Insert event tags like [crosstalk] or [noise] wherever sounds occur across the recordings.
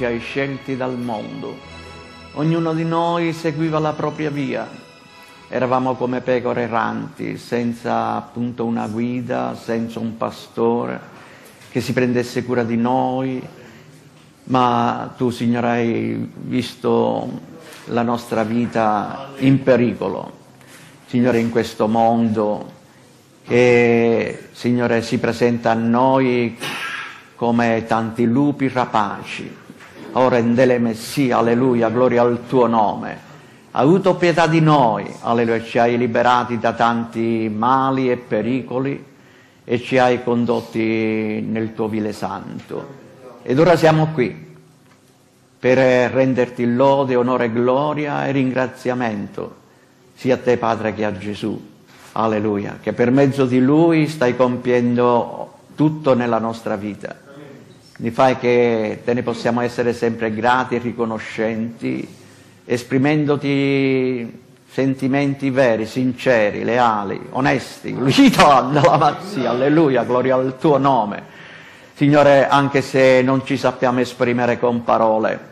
ci hai scelti dal mondo. Ognuno di noi seguiva la propria via. Eravamo come pecore erranti, senza appunto una guida, senza un pastore che si prendesse cura di noi, ma tu, Signore, hai visto la nostra vita in pericolo. Signore, in questo mondo che, Signore, si presenta a noi come tanti lupi rapaci. Ora rendele Messia, alleluia, gloria al tuo nome. Ha avuto pietà di noi, alleluia, ci hai liberati da tanti mali e pericoli e ci hai condotti nel tuo vile santo. Ed ora siamo qui per renderti lode, onore, gloria e ringraziamento sia a te Padre che a Gesù. Alleluia, che per mezzo di Lui stai compiendo tutto nella nostra vita. Mi fai che te ne possiamo essere sempre grati e riconoscenti, esprimendoti sentimenti veri, sinceri, leali, onesti, lucito dalla mazzia, alleluia, gloria al tuo nome. Signore, anche se non ci sappiamo esprimere con parole,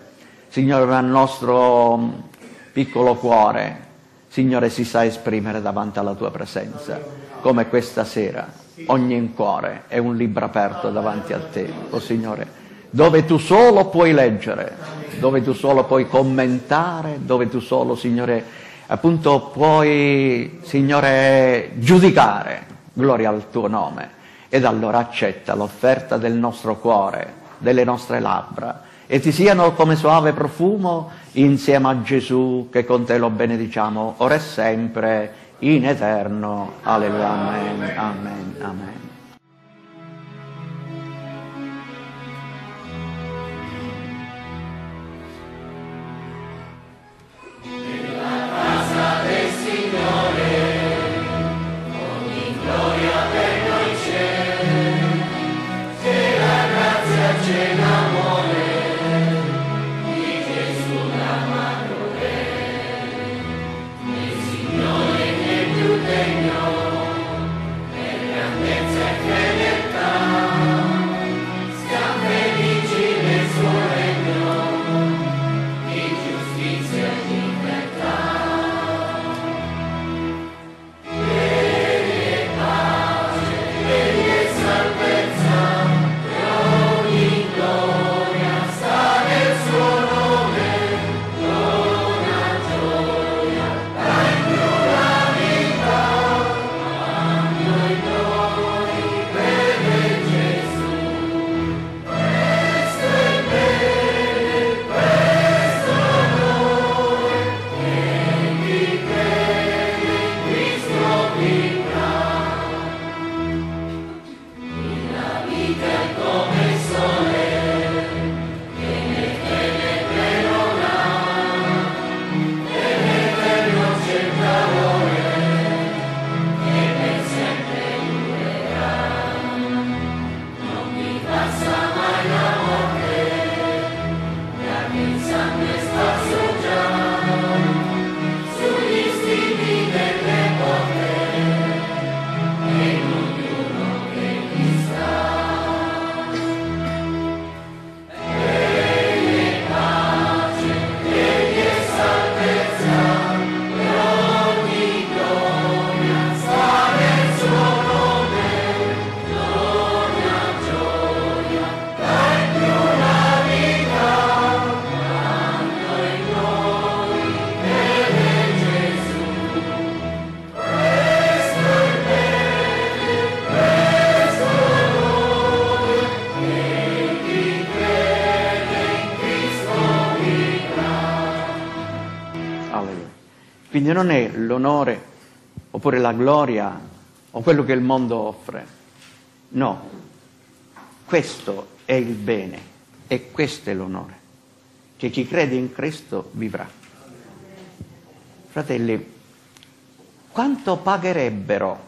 Signore, nel nostro piccolo cuore, Signore, si sa esprimere davanti alla tua presenza, come questa sera. Ogni cuore è un libro aperto davanti a te, oh Signore, dove tu solo puoi leggere, dove tu solo puoi commentare, dove tu solo, Signore, appunto puoi, Signore, giudicare. Gloria al tuo nome. Ed allora accetta l'offerta del nostro cuore, delle nostre labbra, e ti siano come suave profumo insieme a Gesù che con te lo benediciamo ora e sempre in eterno. Alleluia. Amen. Amen. Amen. Quindi non è l'onore oppure la gloria o quello che il mondo offre. No, questo è il bene e questo è l'onore, che chi crede in Cristo vivrà. Fratelli, quanto pagherebbero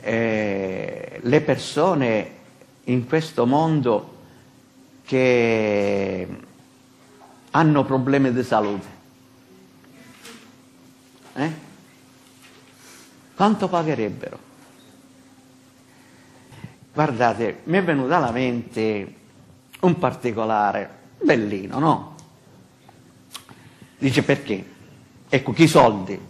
eh, le persone in questo mondo che hanno problemi di salute? Eh? Quanto un particolare bellino, no? Dice perché? Ecco, chi soldi?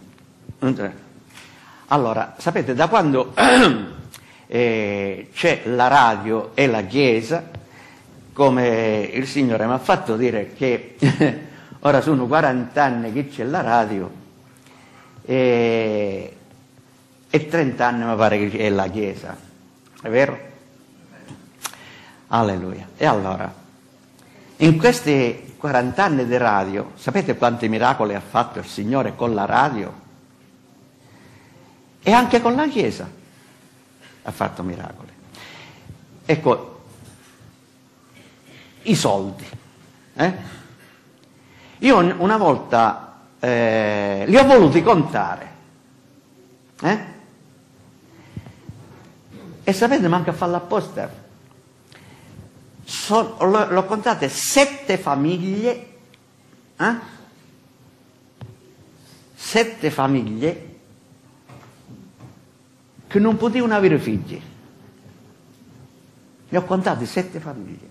Allora, sapete, da quando [clears throat] eh, c'è la radio e la chiesa, come il Signore mi ha fatto dire che [laughs] ora sono 40 anni che c'è la radio e, e 30 anni mi pare che è la chiesa, è vero? Alleluia. E allora, in questi 40 anni di radio, sapete quanti miracoli ha fatto il Signore con la radio? E anche con la Chiesa ha fatto miracoli. Ecco, i soldi. Eh? Io una volta eh, li ho voluti contare. Eh? E sapete, manca a farlo apposta. So, l'ho contate sette famiglie, eh? sette famiglie che non potevano avere figli. Ne ho contati sette famiglie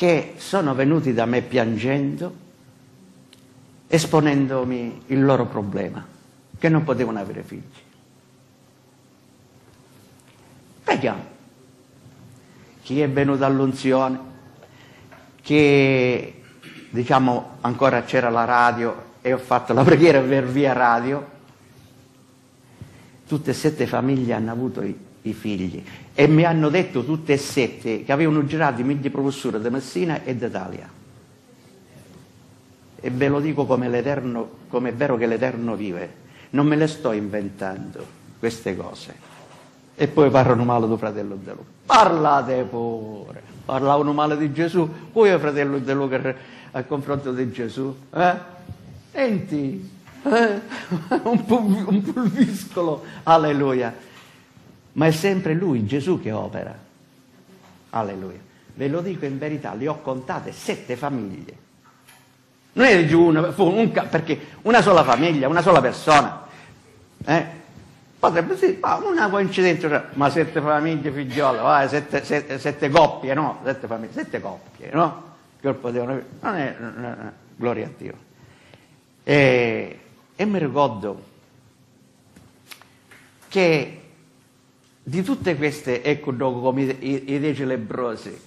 che sono venuti da me piangendo, esponendomi il loro problema, che non potevano avere figli. Vediamo chi è venuto all'unzione, che diciamo ancora c'era la radio e ho fatto la preghiera per via radio, tutte e sette famiglie hanno avuto i, i figli e mi hanno detto tutte e sette che avevano girato i migli professori di Messina e d'Italia. E ve lo dico come, come è vero che l'Eterno vive, non me le sto inventando queste cose. E poi parlano male del fratello De Luca. Parlate pure. Parlavano male di Gesù, poi il fratello De Luca al confronto di Gesù. Eh? Senti, eh? [laughs] un pulviscolo, alleluia. Ma è sempre lui, Gesù, che opera. Alleluia. Ve lo dico in verità, le ho contate sette famiglie. Non è di una, un, perché una sola famiglia, una sola persona. Eh? Potrebbe sì, una coincidenza, ma sette famiglie figliole, vai, sette, sette, sette, coppie, no? Sette famiglie, sette coppie, no? Che potevano, non è, non è, gloria a Dio. E, e mi ricordo che di tutte queste, ecco, come i, i celebrosi,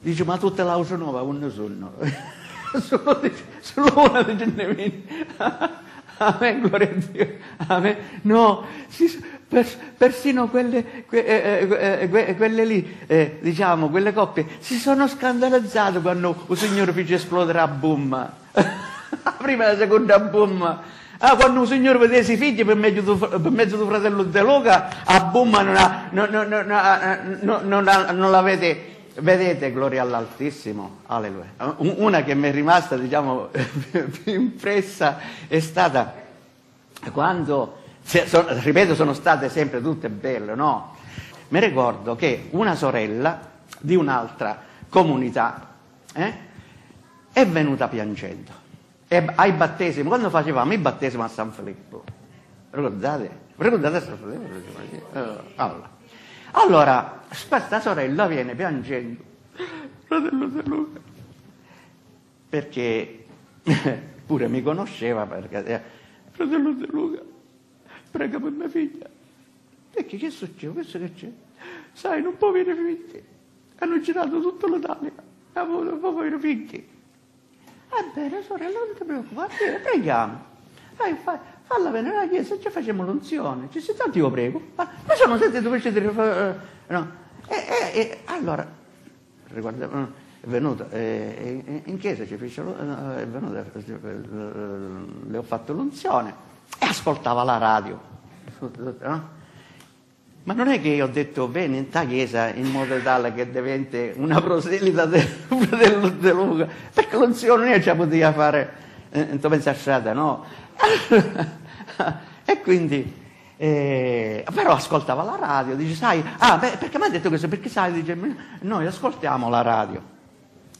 dice, ma tutte le auto nuove non sono. [laughs] solo, solo una di Gennevini. [laughs] Amen, gloria a Dio. Amen. No, si, per, persino quelle, que, eh, eh, eh quelle lì, eh, diciamo, quelle coppie, si sono scandalizzate quando il Signore fece esplodere la bomba. [laughs] prima e la seconda boom. Ah, quando un signore vedesse i figli per mezzo del fratello De Luca, a ha, non, non, non, non l'avete... Vedete, gloria all'Altissimo, alleluia. Una che mi è rimasta, diciamo, più [laughs] impressa è stata quando, ripeto, sono state sempre tutte belle, no? Mi ricordo che una sorella di un'altra comunità eh, è venuta piangendo e ai battesimi, quando facevamo i battesimi a San Filippo, ricordate? Ricordate San Filippo? Eh, allora, allora questa sorella viene piangendo, fratello De Luca, perché [laughs] pure mi conosceva, perché eh, fratello De Luca, prega per mia figlia. Perché che succede? Questo che c'è? Sai, non può avere figli. Hanno girato tutta l'Italia, non può avere figli. Ebbene, sorella, non ti preoccupare, preghiamo. Dai, fai, falla venire alla chiesa ci facciamo l'unzione. Ci sei tanto io prego. Ma, ma sono sette dove devi fare. No. E, e, e, allora, riguarda, è venuto eh, in chiesa, ci fece, è venuto, le ho fatto l'unzione e ascoltava la radio. [laughs] No? Ma non è che io ho detto bene in ta chiesa in modo tale che diventi una proselita [laughs] del fratello De Luca, perché l'unzione io ci poteva fare eh, in mezza strada, no? [laughs] e quindi, eh, però ascoltava la radio, dice, sai, ah, beh, perché mi ha detto questo? Perché sai, dice, noi ascoltiamo la radio.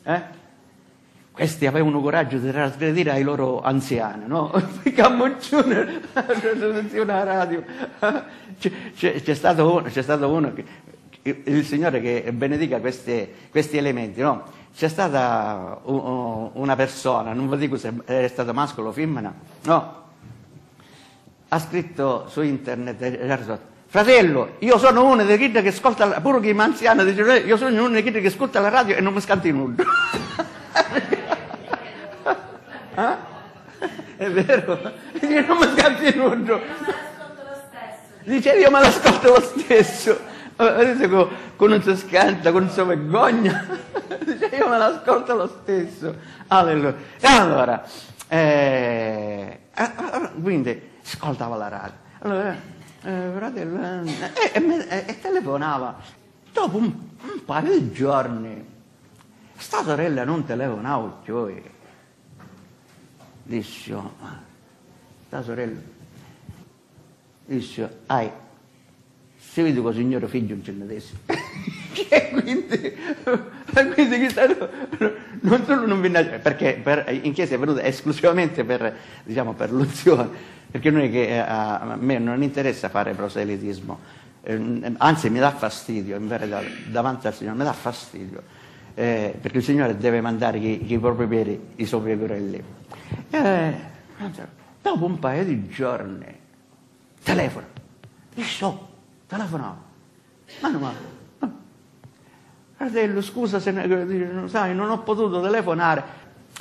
Eh? Questi avevano coraggio di trasgredire ai loro anziani, no? [laughs] Cammuccione, [laughs] una radio. C'è, stato uno, c'è stato uno che, il, Signore che benedica queste, questi elementi, no? C'è stata una persona, non vi dico se è stata maschio o femmina, no? Ha scritto su internet, fratello, io sono uno dei kid che ascolta, pure che anziano, dice, io sono uno dei kid che ascolta la radio e non mi scanti nulla. [laughs] eh? È vero? Io non mi scanti nulla. Dice io me l'ascolto lo stesso. Vedete con un suo scanta, con un suo vergogna. [laughs] Dice io me l'ascolto lo stesso. Alleluia. E allora, eh, quindi ascoltava la radio. Allora, eh, fratello, eh, e, e, telefonava. Dopo un, un, paio di giorni, sta sorella non telefonava più. Disse, sta sorella disse, ai, se vedi con signore figlio un cennetesimo. e quindi, quindi questa, non solo non viene perché per, in chiesa è venuta esclusivamente per, diciamo, per l'unzione, perché non è che eh, a me non interessa fare proselitismo, eh, anzi mi dà fastidio, in verità, davanti al Signore, mi dà fastidio, eh, perché il Signore deve mandare i, propri piedi, i suoi pecorelli. Eh, dopo un paio di giorni, Telefono. Dice, oh, telefonavo. Ma non ma, Fratello, scusa se ne, sai, non ho potuto telefonare.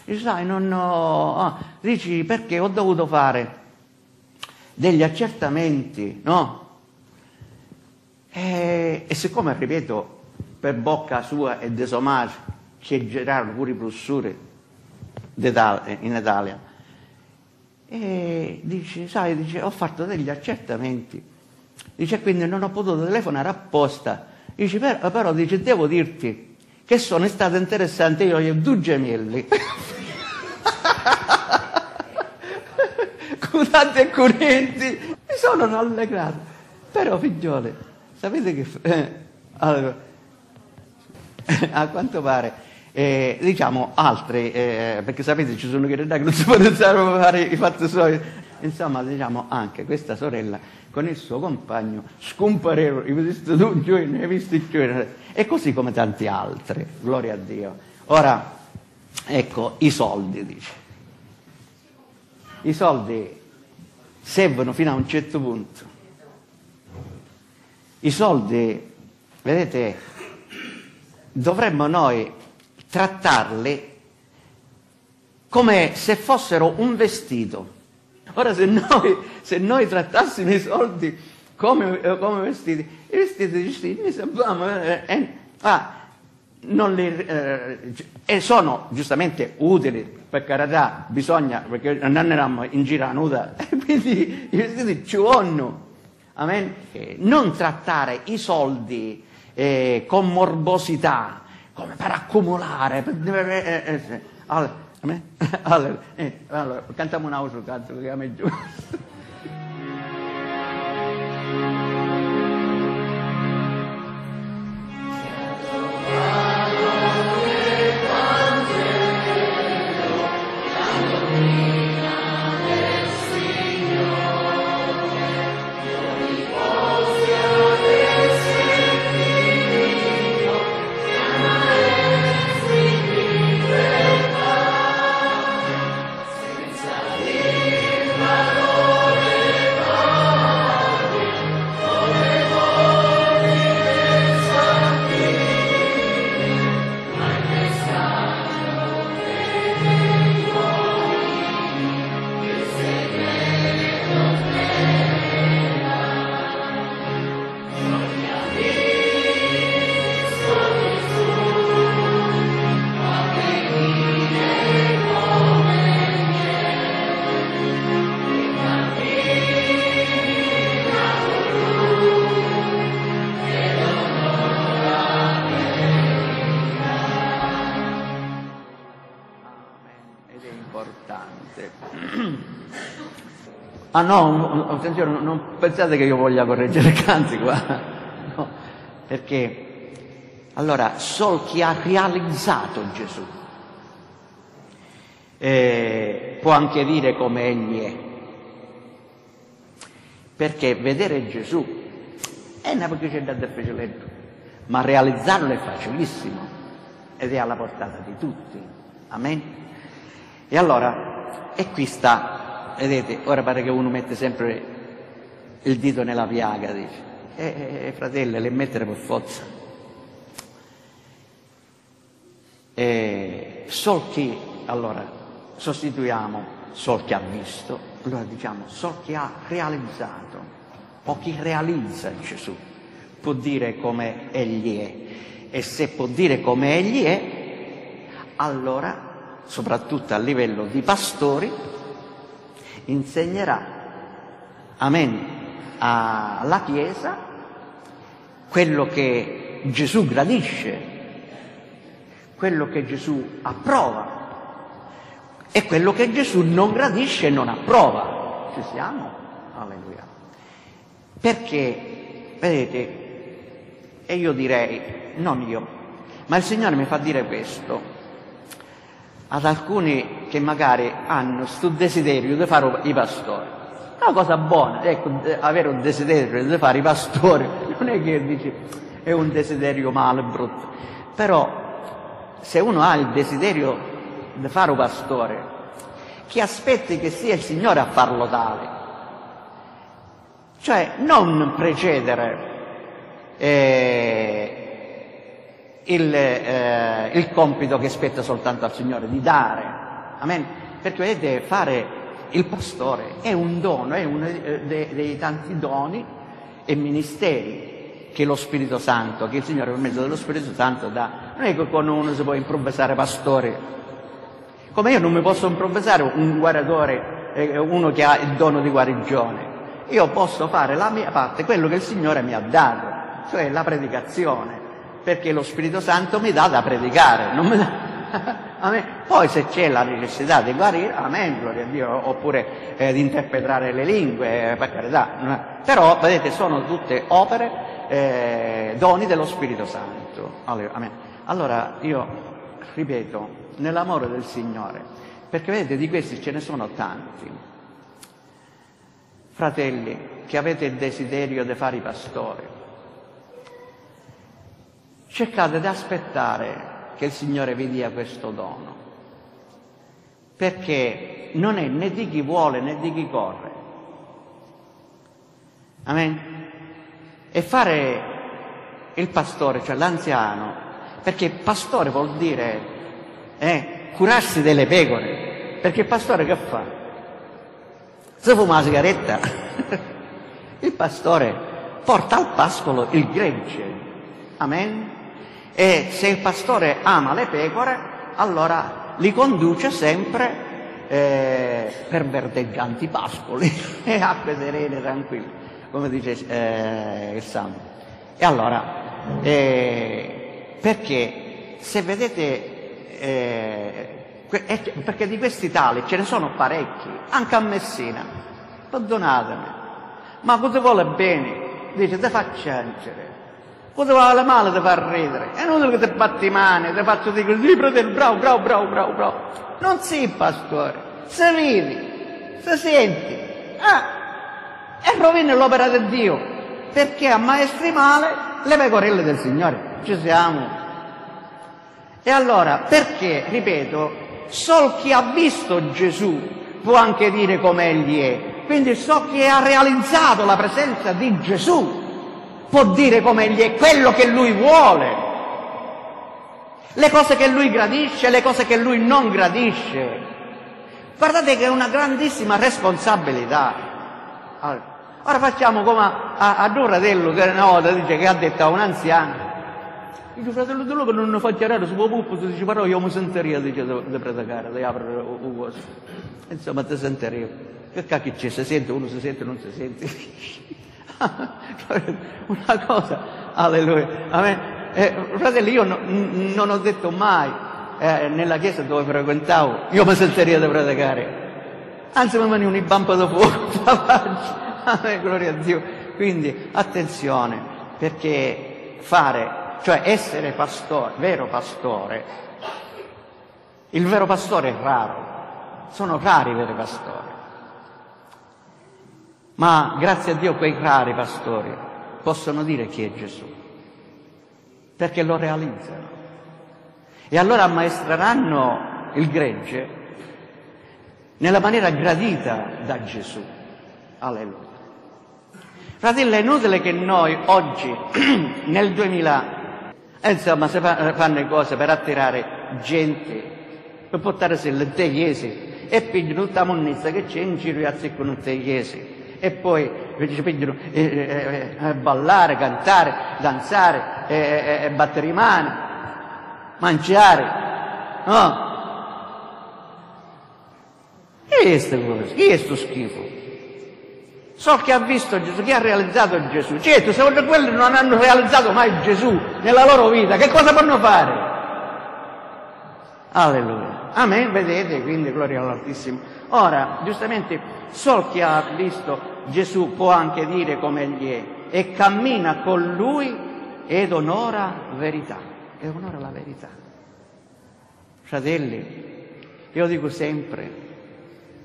Dice, sai, non ho... Ah, dici, perché ho dovuto fare degli accertamenti, no? E, e siccome, ripeto, per bocca sua e de Somage ci girarono pure i plussuri in Italia, e dice, sai, dice, ho fatto degli accertamenti. Dice, quindi non ho potuto telefonare apposta. Dice, però, però dice, devo dirti che sono stato interessante io e due gemelli. [laughs] Curati e curenti, mi sono allegrato. Però figliole, sapete che... Eh, allora, [laughs] a quanto pare eh, diciamo altre, eh, perché sapete ci sono che non si possono fare i fatti suoi, insomma diciamo anche questa sorella con il suo compagno scomparerono, i visti tu, ne hai visti più, e così come tanti altri, gloria a Dio. Ora, ecco, i soldi, dice. I soldi servono fino a un certo punto. I soldi, vedete, dovremmo noi trattarle come se fossero un vestito. Ora se noi, se noi trattassimo i soldi come, eh, come vestiti, i vestiti di mi sappiamo, eh, eh, ah, li, eh, e sono giustamente utili, per carità, bisogna, perché non andiamo in giro a nuda, [laughs] quindi i vestiti ci vanno. Amen? Non trattare i soldi eh, con morbosità, come per accumulare. Per... Eh, eh, eh, allora, [laughs] allora, allora, cantiamo un auto, canto, che a me giù. Ah no, attenzione, non pensate che io voglia correggere [laughs] Canzi qua, no, perché allora solo chi ha realizzato Gesù eh, può anche dire come egli è, perché vedere Gesù è una perché c'è da difficiletto, ma realizzarlo è facilissimo ed è alla portata di tutti. Amen? E allora, e qui sta, vedete, ora pare che uno mette sempre il dito nella piaga, dice, eh, eh, eh fratello, le mettere per forza. E sol chi, allora, sostituiamo sol chi ha visto, allora diciamo sol chi ha realizzato o chi realizza Gesù può dire come egli è e se può dire come egli è, allora, soprattutto a livello di pastori, insegnerà, amen, alla Chiesa quello che Gesù gradisce, quello che Gesù approva e quello che Gesù non gradisce e non approva. Ci siamo? Alleluia. Perché, vedete, e io direi, non io, ma il Signore mi fa dire questo ad alcuni che magari hanno questo desiderio di fare i pastori. Una cosa buona, ecco, avere un desiderio di fare i pastori, [laughs] non è che dici è un desiderio male, brutto. Però se uno ha il desiderio di fare un pastore, che aspetti che sia il Signore a farlo tale. Cioè non precedere eh, il, eh, il, compito che spetta soltanto al Signore, di dare. Amen. Perché vedete, fare il pastore è un dono, è uno dei, dei tanti doni e ministeri che lo Spirito Santo, che il Signore per mezzo dello Spirito Santo dà. Non è che quando uno si può improvvisare pastore, come io non mi posso improvvisare un guaritore, eh, uno che ha il dono di guarigione. Io posso fare la mia parte, quello che il Signore mi ha dato cioè la predicazione, perché lo Spirito Santo mi dà da predicare, non mi dà... [laughs] Poi se c'è la necessità di guarire, amen, gloria a Dio, oppure eh, di interpretare le lingue, eh, per carità. Però, vedete, sono tutte opere, eh, doni dello Spirito Santo. Amen. Allora, io ripeto, nell'amore del Signore, perché vedete, di questi ce ne sono tanti. Fratelli, che avete il desiderio di fare i pastori, cercate di aspettare che il Signore vi dia questo dono, perché non è né di chi vuole né di chi corre. Amen? E fare il pastore, cioè l'anziano, perché pastore vuol dire eh, curarsi delle pecore, perché il pastore che fa? Se fuma la sigaretta, [laughs] il pastore porta al pascolo il gregge. Amen? E se il pastore ama le pecore, allora li conduce sempre eh, per verdeggianti pascoli [laughs] e acque serene, tranquille, come dice eh, il Salmo. E allora, eh, perché se vedete, eh, perché di questi tali ce ne sono parecchi, anche a Messina, perdonatemi, ma cosa vuole bene? Dice, te faccia angere Cosa vale male di far ridere? È inutile che ti batti mani, ti faccio dire, sì, fratello, bravo, bravo, bravo, bravo, bravo. Non sii pastore, se vivi, se senti, ah, e rovini l'opera di Dio, perché a maestri male le pecorelle del Signore. Ci siamo. E allora, perché, ripeto, sol chi ha visto Gesù può anche dire come egli è. Quindi so chi ha realizzato la presenza di Gesù può dire come egli è quello che lui vuole, le cose che lui gradisce, le cose che lui non gradisce. Guardate che è una grandissima responsabilità. Allora, ora facciamo come a, a un fratello che una volta dice che ha detto a un anziano, dice fratello tu che non fa chiarare su tuo puppo, dice però io mi sentirei dice, di predicare, di aprire un coso. Insomma ti sentirei. Che cacchio c'è? Si sente, uno si sente, non si sente. [laughs] [laughs] Una cosa, alleluia. Eh, fratelli, io no, non ho detto mai eh, nella chiesa dove frequentavo, io mi sentirei di predicare. Anzi, mi veniva un bampo di fuoco, [laughs] gloria a Dio. Quindi, attenzione, perché fare, cioè essere pastore, vero pastore, il vero pastore è raro, sono rari i veri pastori. Ma grazie a Dio quei rari pastori possono dire chi è Gesù. perché lo realizzano. E allora ammaestreranno il gregge nella maniera gradita da Gesù. Alleluia. Fratelli, è inutile che noi oggi, [clears throat] nel 2000, eh, insomma, si fanno cose per attirare gente, per portarsi le chiese e pigliano tutta la monnezza che c'è in giro e azzeccano tutte le chiese. E poi eh, eh, eh, ballare, cantare, danzare, eh, eh, battere i mani, mangiare. No? Chi è cose? Chi è sto schifo? So che ha visto Gesù, chi ha realizzato Gesù. Certo, se quelli non hanno realizzato mai Gesù nella loro vita, che cosa possono fare? Alleluia. Amen, vedete, quindi gloria all'Altissimo. Ora, giustamente, so chi ha visto Gesù può anche dire come egli è e cammina con lui ed onora verità. E onora la verità. Fratelli, io dico sempre,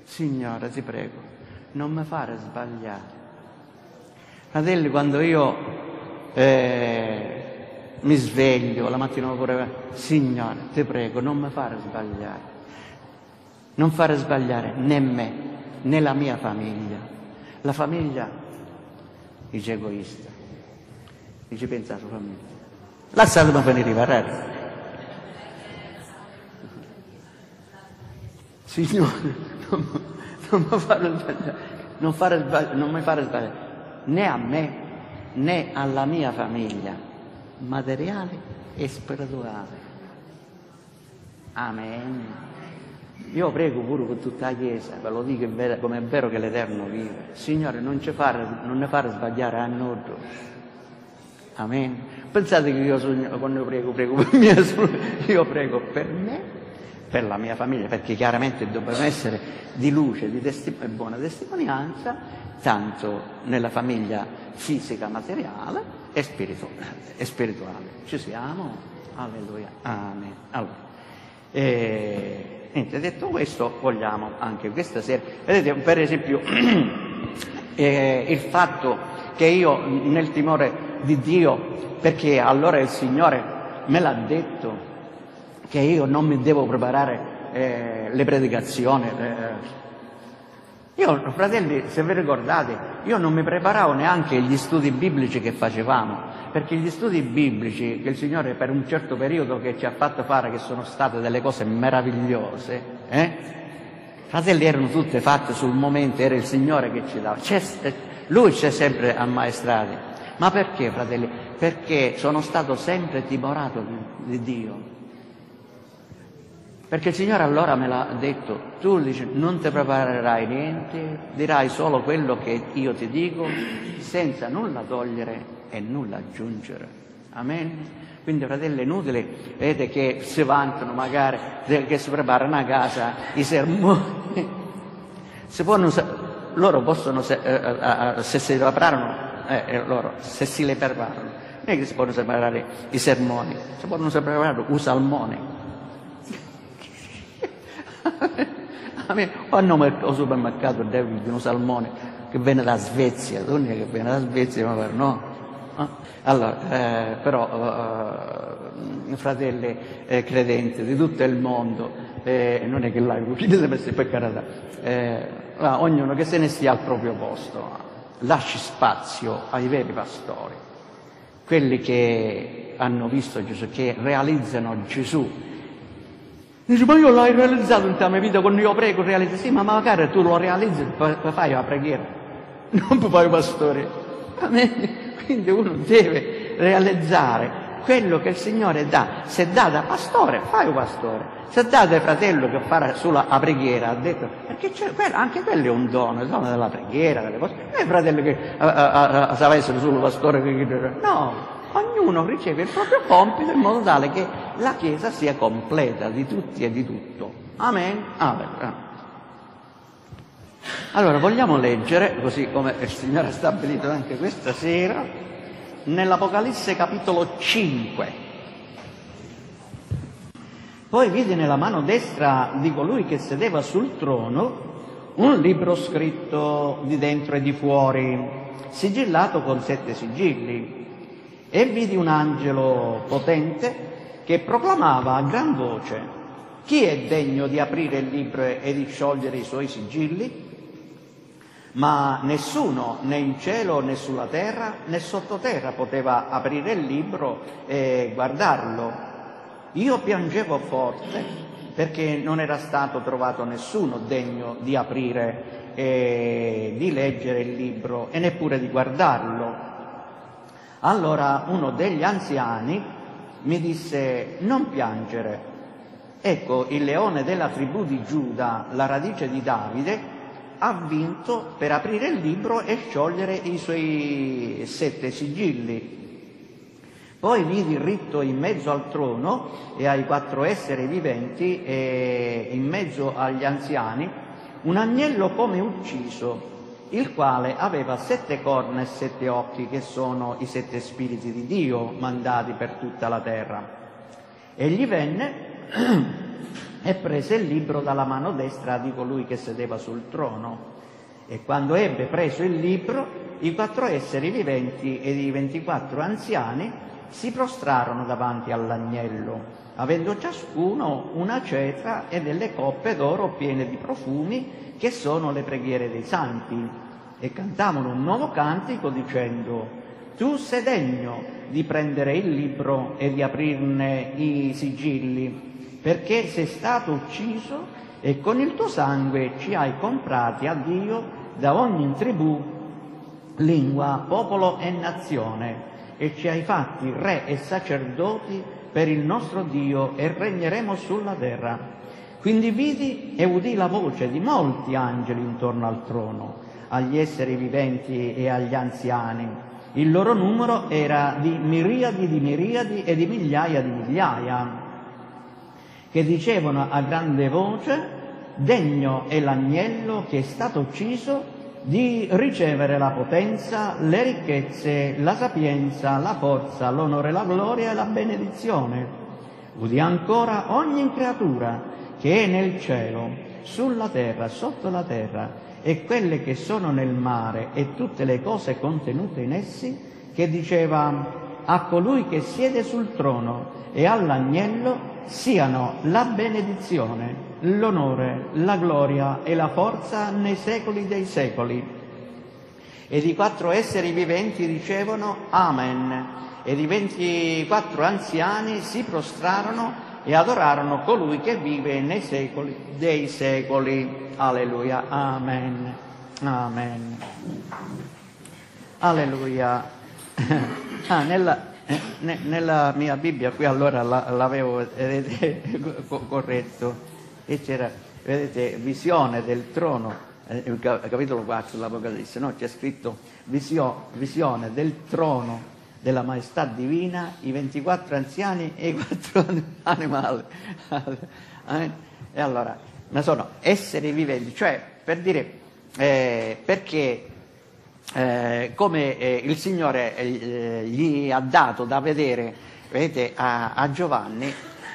Signore, ti prego, non mi fare sbagliare. Fratelli, quando io eh, mi sveglio la mattina pure, Signore, ti prego, non mi fare sbagliare. Non fare sbagliare né me, né la mia famiglia. La famiglia dice egoista, dice pensa alla famiglia. Lasciatemi venire parlare. Signore, non, non, mi fare sbagliare, non, fare sbagliare, non mi fare sbagliare né a me né alla mia famiglia, materiale e spirituale. Amen. Io prego pure con tutta la Chiesa, ve lo dico come è vero che l'Eterno vive. Signore, non, fare, non ne fare sbagliare a noi. Amen. Pensate che io sogno, quando prego, prego per me, io prego per me per la mia famiglia, perché chiaramente dobbiamo essere di luce di e buona testimonianza, tanto nella famiglia fisica, materiale e spirituale. E. Ci siamo? Alleluia. Amen. Allora, eh, niente, detto questo, vogliamo anche questa sera, vedete per esempio [clears throat] eh, il fatto che io nel timore di Dio, perché allora il Signore me l'ha detto, che io non mi devo preparare eh, le predicazioni. Eh. Io, fratelli, se vi ricordate, io non mi preparavo neanche gli studi biblici che facevamo, perché gli studi biblici che il Signore per un certo periodo che ci ha fatto fare, che sono state delle cose meravigliose, eh? fratelli erano tutte fatte sul momento, era il Signore che ci dava. Lui ci ha sempre ammaestrati. Ma perché, fratelli? Perché sono stato sempre timorato di Dio. Perché il Signore allora me l'ha detto, tu dici, non ti preparerai niente, dirai solo quello che io ti dico, senza nulla togliere e nulla aggiungere. Amen. Quindi fratelli è inutile, vedete che si vantano magari che si preparano a casa i sermoni. [laughs] Possono, loro possono, se, eh, eh, se si preparano, eh, eh, loro, se si le preparano, non è che si possono separare i sermoni, si possono separare un salmone A me, quando al supermercato David un salmone che viene da Svezia, l'unica che viene da Svezia, ma per no. Ah, allora, eh, però, eh, fratelli eh, credenti di tutto il mondo, eh, non è che là, per carità, eh, ognuno che se ne stia al proprio posto, lasci spazio ai veri pastori, quelli che hanno visto Gesù, che realizzano Gesù Dice, ma io l'ho realizzato in mia vita quando io prego, realizzo. Sì, ma magari tu lo realizzi fare la preghiera, [laughs] non fare pastore. [laughs] Quindi uno deve realizzare quello che il Signore dà. Se dà da pastore, fai pastore. Se dà da fratello che fa solo la preghiera, ha detto, perché anche quello è un dono, il dono della preghiera, delle cose. Non è fratello che sa essere solo pastore che... No, ognuno riceve il proprio compito in modo tale che la Chiesa sia completa di tutti e di tutto. Amen. Amen. Allora, vogliamo leggere, così come il Signore ha stabilito anche questa sera, nell'Apocalisse capitolo 5. Poi vide nella mano destra di colui che sedeva sul trono un libro scritto di dentro e di fuori, sigillato con sette sigilli e vidi un angelo potente che proclamava a gran voce chi è degno di aprire il libro e di sciogliere i suoi sigilli? Ma nessuno, né in cielo né sulla terra né sottoterra, poteva aprire il libro e guardarlo. Io piangevo forte perché non era stato trovato nessuno degno di aprire e di leggere il libro e neppure di guardarlo. Allora uno degli anziani mi disse non piangere. Ecco, il leone della tribù di Giuda, la radice di Davide, ha vinto per aprire il libro e sciogliere i suoi sette sigilli. Poi vidi ritto in mezzo al trono e ai quattro esseri viventi e in mezzo agli anziani un agnello come ucciso, il quale aveva sette corna e sette occhi, che sono i sette spiriti di Dio mandati per tutta la terra. Egli venne [clears throat] e prese il libro dalla mano destra di colui che sedeva sul trono. E quando ebbe preso il libro, i quattro esseri viventi ed i ventiquattro anziani si prostrarono davanti all'agnello avendo ciascuno una cetra e delle coppe d'oro piene di profumi, che sono le preghiere dei santi, e cantavano un nuovo cantico dicendo, tu sei degno di prendere il libro e di aprirne i sigilli, perché sei stato ucciso e con il tuo sangue ci hai comprati a Dio da ogni tribù, lingua, popolo e nazione, e ci hai fatti re e sacerdoti per il nostro Dio e regneremo sulla terra. Quindi vidi e udì la voce di molti angeli intorno al trono, agli esseri viventi e agli anziani. Il loro numero era di miriadi di miriadi e di migliaia di migliaia, che dicevano a grande voce, degno è l'agnello che è stato ucciso di ricevere la potenza, le ricchezze, la sapienza, la forza, l'onore, la gloria e la benedizione. Udì ancora ogni creatura che è nel cielo, sulla terra, sotto la terra, e quelle che sono nel mare e tutte le cose contenute in essi, che diceva a colui che siede sul trono e all'agnello siano la benedizione, l'onore, la gloria e la forza nei secoli dei secoli. Ed i quattro esseri viventi dicevano Amen. Ed i ventiquattro anziani si prostrarono e adorarono colui che vive nei secoli dei secoli. Alleluia. Amen. Amen. Alleluia. [laughs] Ah, nella, nella mia Bibbia qui allora l'avevo vedete, [laughs] corretto e c'era, vedete, visione del trono, eh, capitolo 4 dell'Apocalisse, no? c'è scritto visio, visione del trono della maestà divina, i 24 anziani e i 4 [laughs] animali. Eh? e allora, ma sono esseri viventi, cioè per dire, eh, perché eh, come eh, il Signore eh, gli ha dato da vedere, vedete, a, a Giovanni,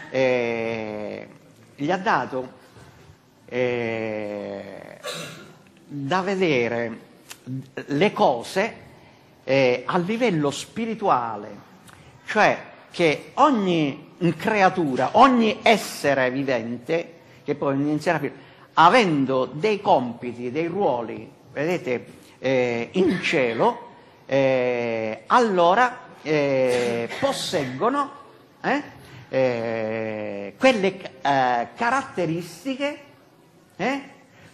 eh, gli ha dato da vedere le cose eh, a livello spirituale, cioè che ogni creatura, ogni essere vivente, che poi inizierà a avendo dei compiti, dei ruoli, vedete, eh, in cielo, eh, allora eh, posseggono eh, eh, quelle caratteristiche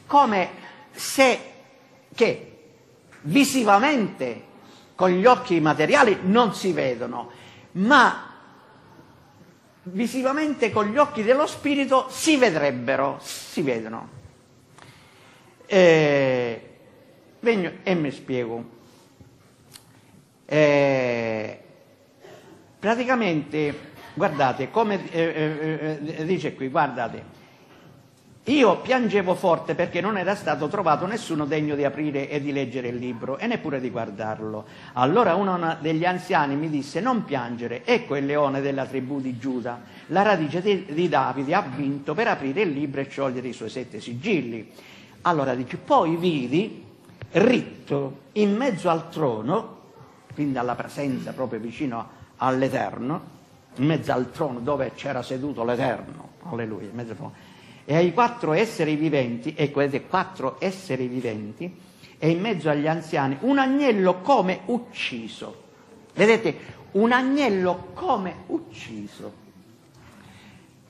come se che visivamente con gli occhi materiali non si vedono, ma visivamente con gli occhi dello spirito si vedrebbero, si vedono. Eh, vengo e mi spiego. Eh, praticamente Guardate, come eh, eh, eh, dice qui, guardate, io piangevo forte perché non era stato trovato nessuno degno di aprire e di leggere il libro e neppure di guardarlo. Allora uno degli anziani mi disse non piangere, ecco il leone della tribù di Giuda, la radice di, Davide ha vinto per aprire il libro e sciogliere i suoi sette sigilli. Allora dice, poi vidi ritto in mezzo al trono quindi alla presenza proprio vicino all'Eterno, in mezzo al trono dove c'era seduto l'Eterno, alleluia, in mezzo al trono. E ai quattro esseri viventi, ecco vedete, quattro esseri viventi, e in mezzo agli anziani un agnello come ucciso. Vedete, un agnello come ucciso.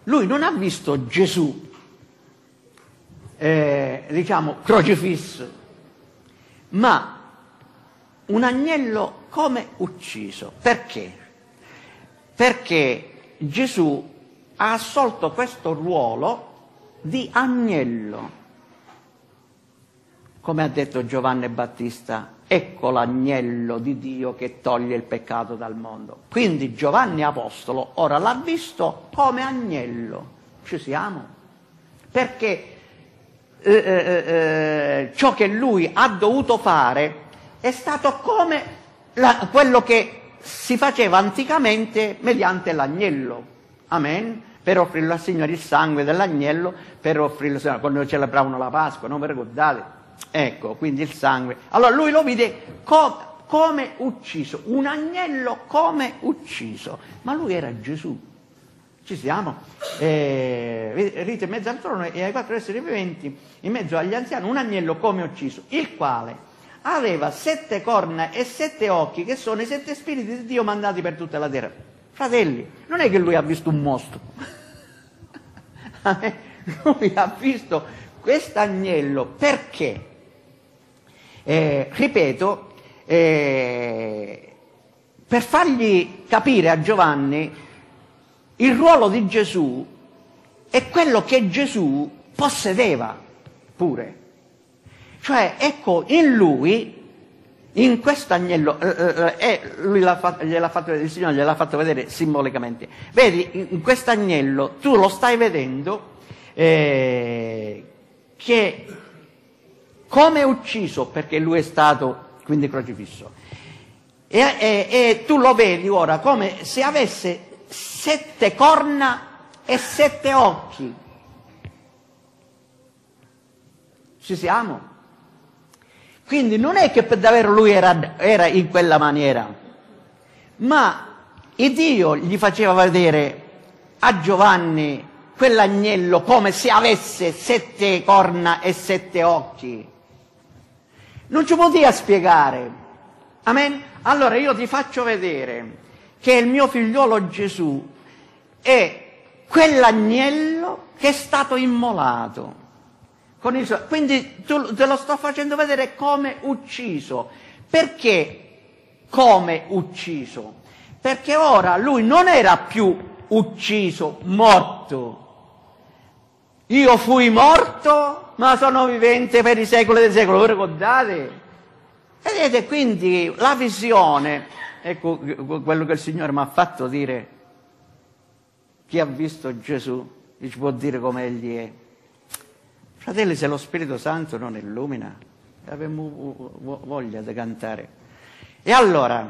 Lui non ha visto Gesù, eh, diciamo, crocifisso, ma un agnello come ucciso. Perché? Perché Gesù ha assolto questo ruolo di agnello. Come ha detto Giovanni Battista, ecco l'agnello di Dio che toglie il peccato dal mondo. Quindi Giovanni Apostolo ora l'ha visto come agnello. Ci siamo? Perché eh, eh, eh, ciò che lui ha dovuto fare è stato come la, quello che si faceva anticamente mediante l'agnello. Amen? Per offrirlo al Signore il sangue dell'agnello, per offrirlo quando celebravano la Pasqua, non vi ricordate? Ecco, quindi il sangue. Allora lui lo vide co- come ucciso, un agnello come ucciso, ma lui era Gesù. Ci siamo? Eh, vedete, in mezzo al trono e ai quattro esseri viventi, in mezzo agli anziani, un agnello come ucciso, il quale aveva sette corna e sette occhi, che sono i sette spiriti di Dio mandati per tutta la terra. Fratelli, non è che lui ha visto un mostro. [laughs] lui ha visto quest'agnello perché, eh, ripeto, eh, per fargli capire a Giovanni il ruolo di Gesù è quello che Gesù possedeva pure. Cioè, ecco, in lui, in questo agnello, eh, eh, eh lui fatto, fatto il Signore gliel'ha fatto vedere simbolicamente. Vedi, in questo agnello tu lo stai vedendo eh, che come ucciso, perché lui è stato quindi crocifisso, e, e, e tu lo vedi ora come se avesse sette corna e sette occhi. Ci siamo? Quindi non è che davvero lui era, era in quella maniera, ma Dio gli faceva vedere a Giovanni quell'agnello come se avesse sette corna e sette occhi. Non ci poteva spiegare. Amen? Allora io ti faccio vedere che il mio figliolo Gesù è quell'agnello che è stato immolato. Suo... Quindi tu, te lo sto facendo vedere come ucciso. Perché come ucciso? Perché ora lui non era più ucciso, morto. Io fui morto, ma sono vivente per i secoli dei secoli. Voi ricordate? Vedete, quindi la visione, ecco quello che il Signore mi ha fatto dire, chi ha visto Gesù ci può dire come Egli è. Fratelli, se lo Spirito Santo non illumina, avremmo voglia di cantare. E allora,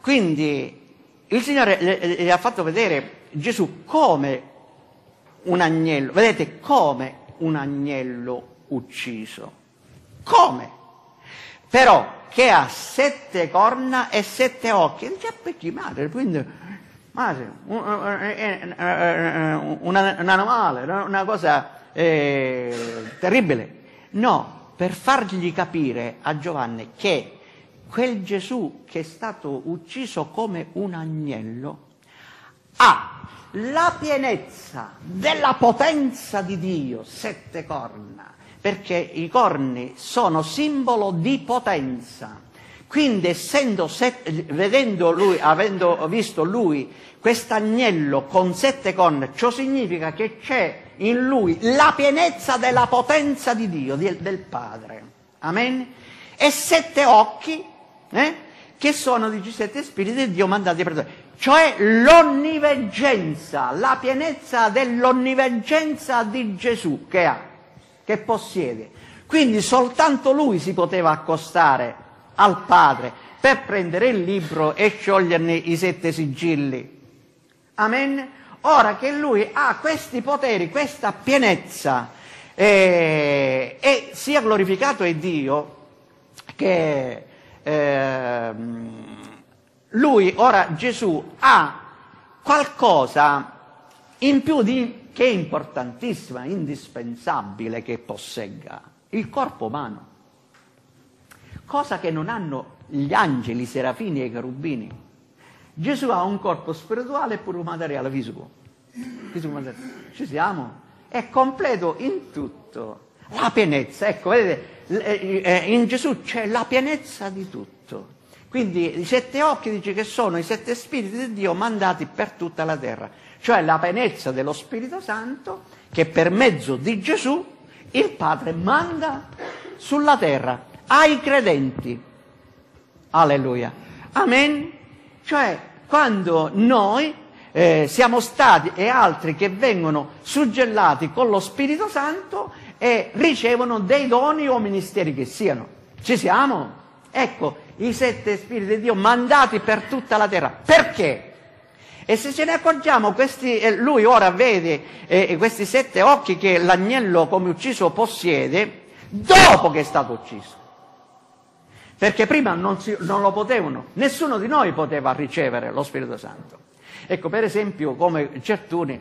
quindi, il Signore gli ha fatto vedere Gesù come un agnello, vedete, come un agnello ucciso. Come? Però che ha sette corna e sette occhi. E dice, perché madre, quindi, madre, un, un, animale, una cosa eh, terribile. No, per fargli capire a Giovanni che quel Gesù che è stato ucciso come un agnello ha la pienezza della potenza di Dio, sette corna, perché i corni sono simbolo di potenza. Quindi essendo set, vedendo lui, avendo visto lui quest'agnello con sette corna, ciò significa che c'è in lui la pienezza della potenza di Dio, di, del Padre. Amen? E sette occhi, eh, che sono di sette spiriti di Dio mandati per te cioè l'onniveggenza, la pienezza dell'onniveggenza di Gesù che ha, che possiede. Quindi soltanto lui si poteva accostare al Padre per prendere il libro e scioglierne i sette sigilli. Amen? Ora che lui ha questi poteri, questa pienezza, eh, e sia glorificato è Dio che... Eh, lui, ora Gesù, ha qualcosa in più di, che è importantissima, indispensabile che possegga, il corpo umano. Cosa che non hanno gli angeli, i serafini e i carubini. Gesù ha un corpo spirituale e pure materiale fisico. Ci siamo? È completo in tutto. La pienezza, ecco, vedete, eh, eh, in Gesù c'è la pienezza di tutto. Quindi i sette occhi dice che sono i sette spiriti di Dio mandati per tutta la terra, cioè la pienezza dello Spirito Santo che per mezzo di Gesù il Padre manda sulla terra ai credenti. Alleluia. Amen. Cioè quando noi eh, siamo stati e altri che vengono suggellati con lo Spirito Santo e ricevono dei doni o ministeri che siano. Ci siamo? Ecco, i sette spiriti di Dio mandati per tutta la terra. Perché? E se ce ne accorgiamo, questi, eh, lui ora vede eh, questi sette occhi che l'agnello come ucciso possiede dopo che è stato ucciso. Perché prima non, si, non lo potevano, nessuno di noi poteva ricevere lo Spirito Santo. Ecco, per esempio, come certuni,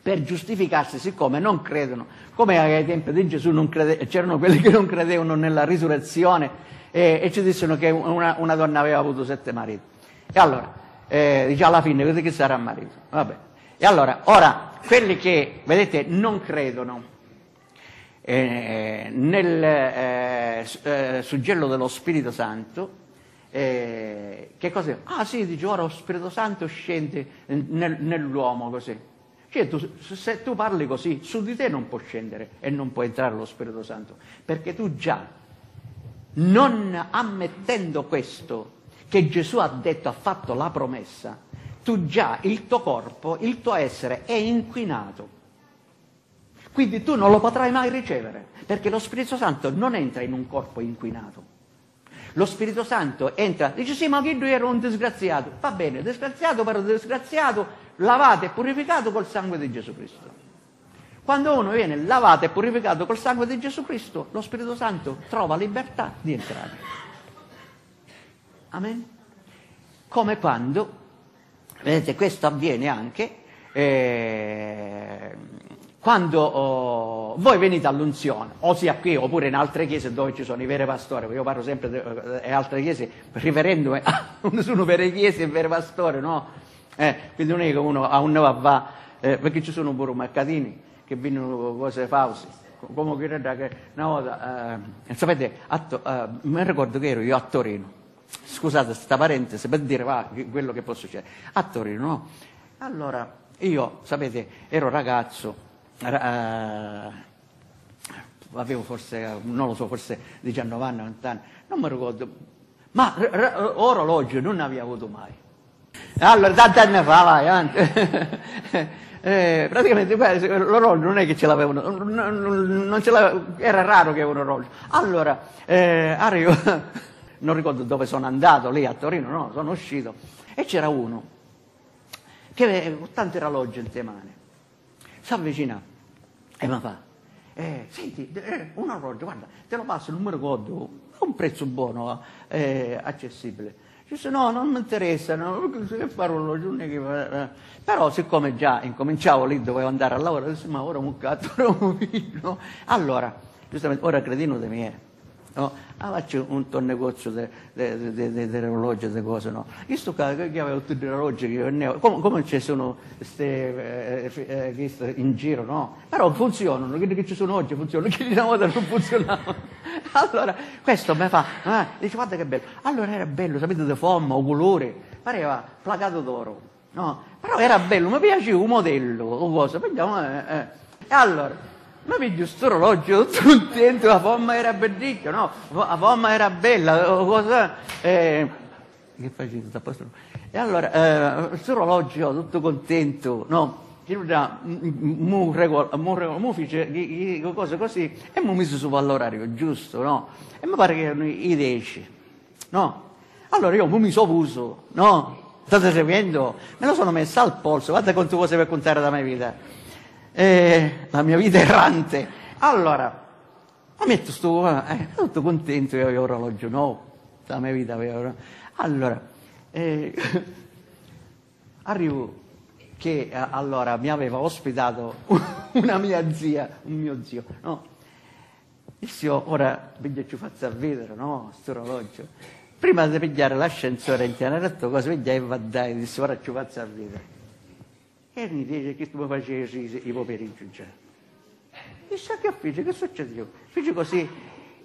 per giustificarsi, siccome non credono, come ai tempi di Gesù crede, c'erano quelli che non credevano nella risurrezione e, e ci dissero che una, una, donna aveva avuto sette mariti. E allora, eh, dice alla fine, vedi che sarà marito. Vabbè. E allora, ora, quelli che, vedete, non credono eh, nel eh, eh suggello dello Spirito Santo, eh, che cos'è? Ah sì, dice ora lo Spirito Santo scende nel, nell'uomo così. Cioè, tu, se tu parli così, su di te non può scendere e non può entrare lo Spirito Santo, perché tu già, non ammettendo questo, che Gesù ha detto, ha fatto la promessa, tu già, il tuo corpo, il tuo essere è inquinato. Quindi tu non lo potrai mai ricevere, perché lo Spirito Santo non entra in un corpo inquinato. Lo Spirito Santo entra, dice sì, ma che lui era un disgraziato. Va bene, disgraziato però disgraziato, lavato e purificato col sangue di Gesù Cristo. Quando uno viene lavato e purificato col sangue di Gesù Cristo, lo Spirito Santo trova libertà di entrare. Amen? Come quando, vedete, questo avviene anche eh, quando oh, voi venite all'unzione, o sia qui oppure in altre chiese dove ci sono i veri pastori, io parlo sempre di eh, altre chiese, riferendomi a [laughs] sono vere chiese e veri pastori, no? Eh, quindi non è che uno a un va, va eh, perché ci sono pure mercatini che vengono cose false, come che una volta, eh, sapete, to, eh, mi ricordo che ero io a Torino, scusate questa parentesi per dire va, quello che può succedere, a Torino, no? Allora, io, sapete, ero ragazzo, avevo forse, non lo so, forse 19 anni, 20 anni, non mi ricordo, ma orologio non avevo avuto mai. Allora, tanti anni fa, vai, [laughs] eh, praticamente l'orologio non è che ce l'avevano, non, non, ce l'avevano, era raro che avevano un orologio. Allora, eh, arrivo, [laughs] non ricordo dove sono andato, lì a Torino, no, sono uscito, e c'era uno che aveva tanti orologi in te mani si avvicina e mi fa, eh, senti, eh, un orologio, guarda, te lo passo, non mi ricordo, a un prezzo buono, eh, accessibile. Dice, no, non mi interessa, no, che fare un è che... Però siccome già incominciavo lì, dovevo andare a lavorare, dice, ma ora un cazzo, ora un vino. Allora, giustamente, ora cretino di me no? Ah, faccio un tuo negozio di orologi, cose, no? Io sto che avevo tutti gli orologi come, come ci sono queste eh, eh, in giro, no? Però funzionano, quelli che ci sono oggi funzionano, [laughs] quelli di una volta non funzionavano. [laughs] allora, questo mi fa, ah, dice guarda che bello. Allora era bello, sapete, di forma, o colore, pareva placato d'oro, no? Però era bello, mi piaceva un modello, o cosa, prendiamo, eh, eh. E allora, ma piglio questo orologio tutto contento, la forma era bellissima, no? La forma era bella, cosa... Eh, che facevo? E allora, questo eh, orologio tutto contento, no? Mu, fece cose così e mi mise su vallorario, giusto, no? E mi pare che erano i 10, no? Allora io mi sono fuso, no? State seguendo? Me lo sono messo al polso, guarda quante cose per contare da mia vita eh, la mia vita errante. Allora, mi metto sto, eh, tutto contento, io avevo orologio nuovo, la mia vita aveva Allora, E arrivo che eh, allora mi aveva ospitato [laughs] una mia zia, un mio zio, no? Dissi, ora ci faccio vedere, no, questo orologio. Prima di pigliare l'ascensore in pianeretto, cosa vedi e va dai, disse, ora ci faccio vedere. E mi dice che mi facevi i pomeriggi già. Disse, che fece, che succede? Io? Fece così,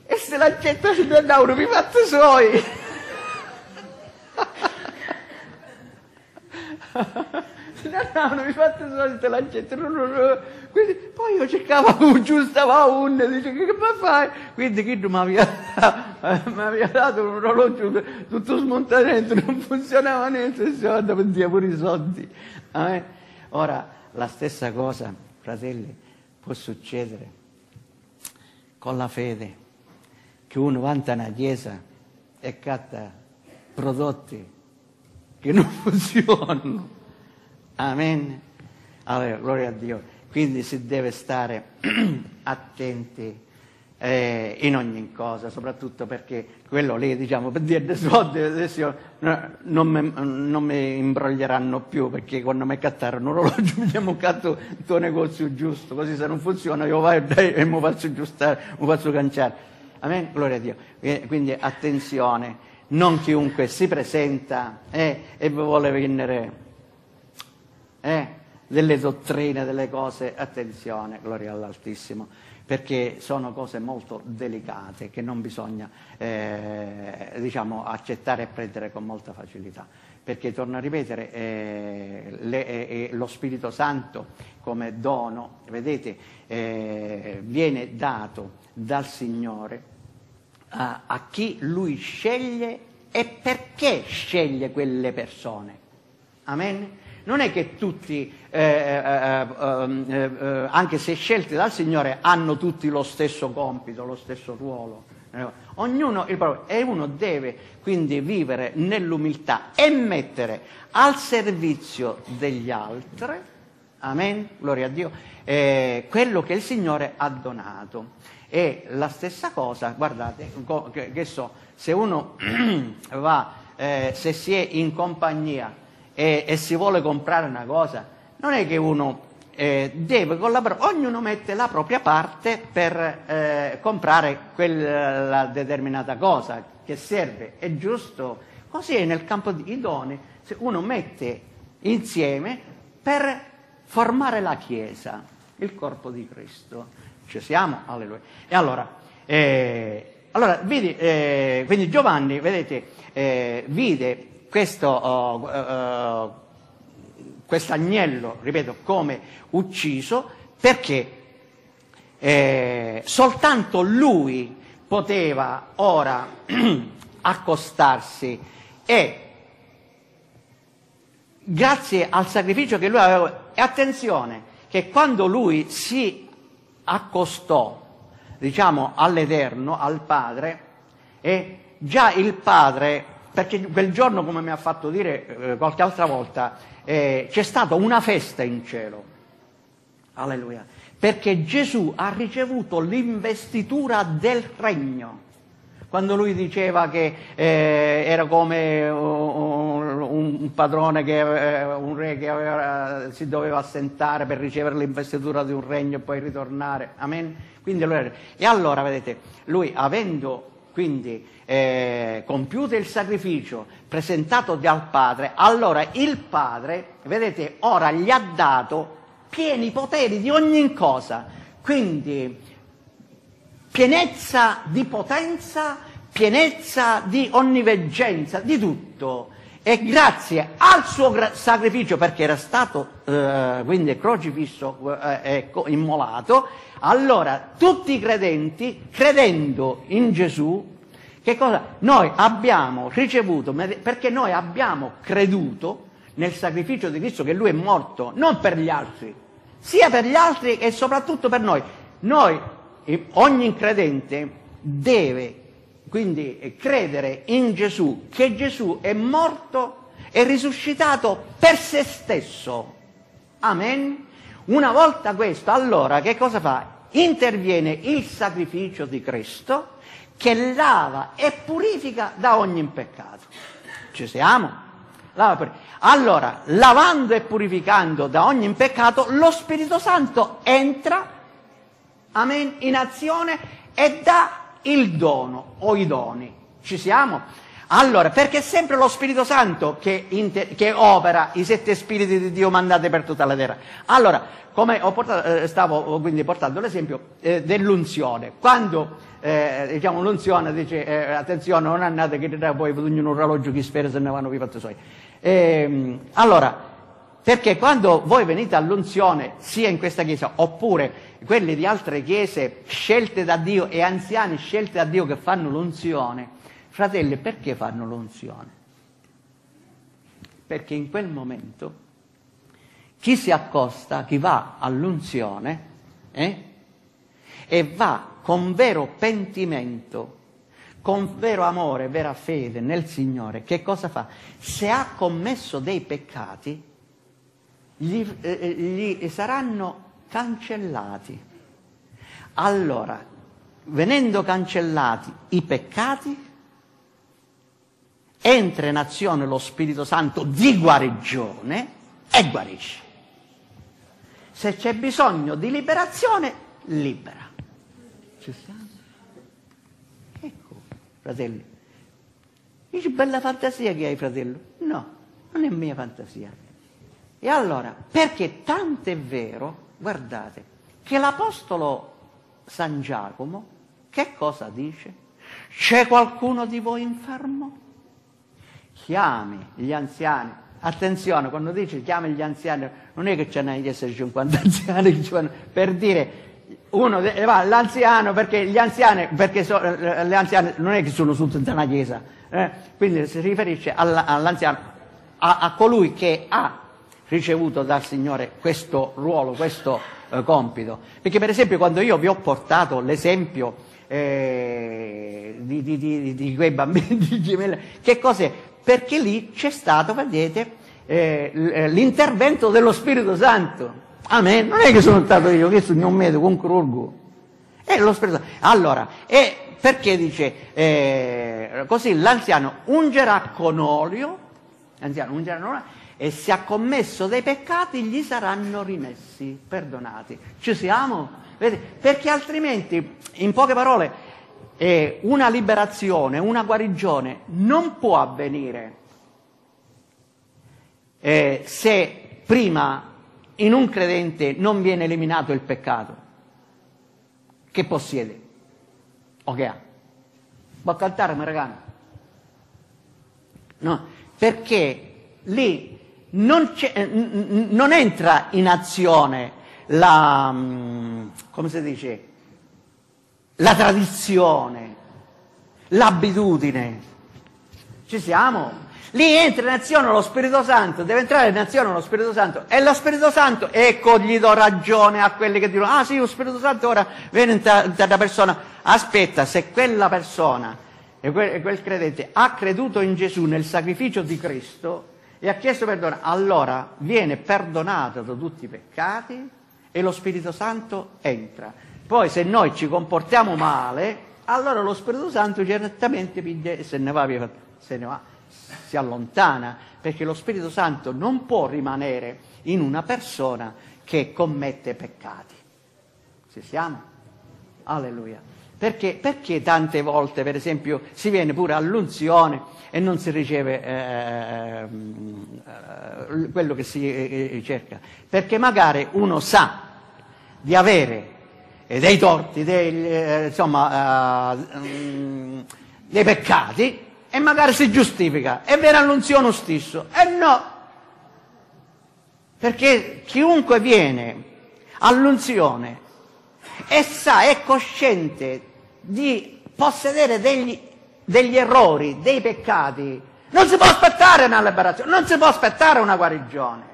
e se la gente si tornavano, mi fatti suoi. non mi fate solite [laughs] la gente, no, no, no. Quindi, poi io cercavo giusto un, dice che, che fai? Quindi chi mi aveva, mi dato un orologio tutto smontato non funzionava niente, si andava pure i soldi. Eh? Ora, la stessa cosa, fratelli, può succedere con la fede, che uno vanta una chiesa e catta prodotti che non [laughs] funzionano Amen. Allora, gloria a Dio. Quindi si deve stare [clears throat] attenti eh, in ogni cosa, soprattutto perché quello lì, diciamo, per dire soldi, adesso non mi, non mi imbroglieranno più perché quando mi cattarono un orologio mi hanno catto il tuo negozio giusto, così se non funziona io vai e mi faccio aggiustare, mi faccio canciare. Amen? Gloria a Dio. Quindi attenzione, non chiunque si presenta eh, e vuole venire eh, delle dottrine, delle cose, attenzione, gloria all'Altissimo, perché sono cose molto delicate che non bisogna eh, diciamo, accettare e prendere con molta facilità. Perché, torno a ripetere, eh, le, eh, lo Spirito Santo come dono, vedete, eh, viene dato dal Signore a, a chi Lui sceglie e perché sceglie quelle persone. Amen? Non è che tutti, eh, eh, eh, eh, anche se scelti dal Signore, hanno tutti lo stesso compito, lo stesso ruolo. Ognuno il proprio, e uno deve quindi vivere nell'umiltà e mettere al servizio degli altri, amen, gloria a Dio, eh, quello che il Signore ha donato. E la stessa cosa, guardate, che, so, se uno [clears throat] va, eh, se si è in compagnia e, e si vuole comprare una cosa, non è che uno eh, deve collaborare, ognuno mette la propria parte per eh, comprare quella determinata cosa che serve, è giusto. Così è nel campo di idonei, se uno mette insieme per formare la Chiesa, il corpo di Cristo. Ci siamo? Alleluia. E allora, eh, allora vedi, eh, quindi Giovanni, vedete, eh, vide questo uh, uh, quest'agnello, ripeto, come ucciso, perché eh, soltanto lui poteva ora [clears throat] accostarsi e grazie al sacrificio che lui aveva, e attenzione, che quando lui si accostò, diciamo, all'Eterno, al Padre, e già il Padre perché quel giorno, come mi ha fatto dire eh, qualche altra volta, eh, c'è stata una festa in cielo. Alleluia. Perché Gesù ha ricevuto l'investitura del regno. Quando lui diceva che eh, era come un, un padrone, che, eh, un re che aveva, si doveva assentare per ricevere l'investitura di un regno e poi ritornare. Amen. Quindi, allora, e allora, vedete, lui avendo quindi eh, compiuto il sacrificio presentato al Padre, allora il Padre, vedete, ora gli ha dato pieni poteri di ogni cosa, quindi pienezza di potenza, pienezza di onniveggenza, di tutto. E grazie al suo sacrificio, perché era stato eh, quindi crocifisso eh, immolato, allora tutti i credenti, credendo in Gesù, che cosa? Noi abbiamo ricevuto, perché noi abbiamo creduto nel sacrificio di Cristo che Lui è morto, non per gli altri, sia per gli altri e soprattutto per noi. Noi, ogni credente deve quindi credere in Gesù, che Gesù è morto e risuscitato per se stesso. Amen. Una volta questo, allora che cosa fa? Interviene il sacrificio di Cristo che lava e purifica da ogni peccato. Ci siamo? Allora, lavando e purificando da ogni peccato, lo Spirito Santo entra, amen, in azione e dà il dono o i doni. Ci siamo? Allora, perché è sempre lo Spirito Santo che, che, opera i sette spiriti di Dio mandati per tutta la terra. Allora, come portato, eh, stavo quindi portando l'esempio eh, dell'unzione. Quando eh, diciamo l'unzione dice eh, attenzione, non andate che poi ognuno un orologio che spera se ne vanno via fatti suoi. Ehm, allora, perché quando voi venite all'unzione, sia in questa chiesa oppure quelli di altre chiese scelte da Dio e anziani scelte da Dio che fanno l'unzione, Fratelli, perché fanno l'unzione? Perché in quel momento chi si accosta, chi va all'unzione, eh, e va con vero pentimento, con vero amore, vera fede nel Signore, che cosa fa? Se ha commesso dei peccati, gli, eh, gli saranno cancellati. Allora, venendo cancellati i peccati, entra in azione lo Spirito Santo di guarigione e guarisce. Se c'è bisogno di liberazione, libera. Ci stiamo? Ecco, fratelli. Dici bella fantasia che hai, fratello? No, non è mia fantasia. E allora, perché tanto è vero, guardate, che l'Apostolo San Giacomo, che cosa dice? C'è qualcuno di voi infermo? Chiami gli anziani. Attenzione, quando dice chiami gli anziani, non è che ce n'è di essere 50 [laughs] anziani per dire uno va l'anziano perché gli anziani, perché so, le anziane non è che sono tutta una chiesa, eh? quindi si riferisce all'anziano, a, a, colui che ha ricevuto dal Signore questo ruolo, questo eh, compito. Perché per esempio quando io vi ho portato l'esempio eh, di, di, di, di, quei bambini di gemelli, che cos'è? Perché lì c'è stato, vedete, eh, eh, l'intervento dello Spirito Santo. Amen. Non è che sono stato io, che sono un medico, un chirurgo. È lo Spirito Santo. Allora, e perché dice eh, così l'anziano ungerà con olio, l'anziano ungerà con olio, e se ha commesso dei peccati gli saranno rimessi, perdonati. Ci siamo? Perché altrimenti, in poche parole, e una liberazione, una guarigione non può avvenire eh, se prima in un credente non viene eliminato il peccato che possiede o che ha. Può cantare Maragano? No, perché lì non, non, entra in azione la, mm, come si dice, la tradizione, l'abitudine. Ci siamo? Lì entra in azione lo Spirito Santo, deve entrare in azione lo Spirito Santo e lo Spirito Santo, ecco gli do ragione a quelli che dicono, ah sì, lo Spirito Santo ora viene in terza persona. Aspetta, se quella persona e quel, e quel credente ha creduto in Gesù nel sacrificio di Cristo e ha chiesto perdono, allora viene perdonato da tutti i peccati e lo Spirito Santo entra. Poi se noi ci comportiamo male, allora lo Spirito Santo certamente se ne va via, se ne va, si allontana, perché lo Spirito Santo non può rimanere in una persona che commette peccati. Ci siamo? Alleluia. Perché, perché, tante volte, per esempio, si viene pure all'unzione e non si riceve eh, eh, quello che si eh, cerca? Perché magari uno sa di avere dei torti, dei, eh, insomma, eh, dei peccati e magari si giustifica e viene all'unzione stesso. E no, perché chiunque viene all'unzione e sa, è cosciente di possedere degli, degli errori, dei peccati, non si può aspettare una liberazione, non si può aspettare una guarigione.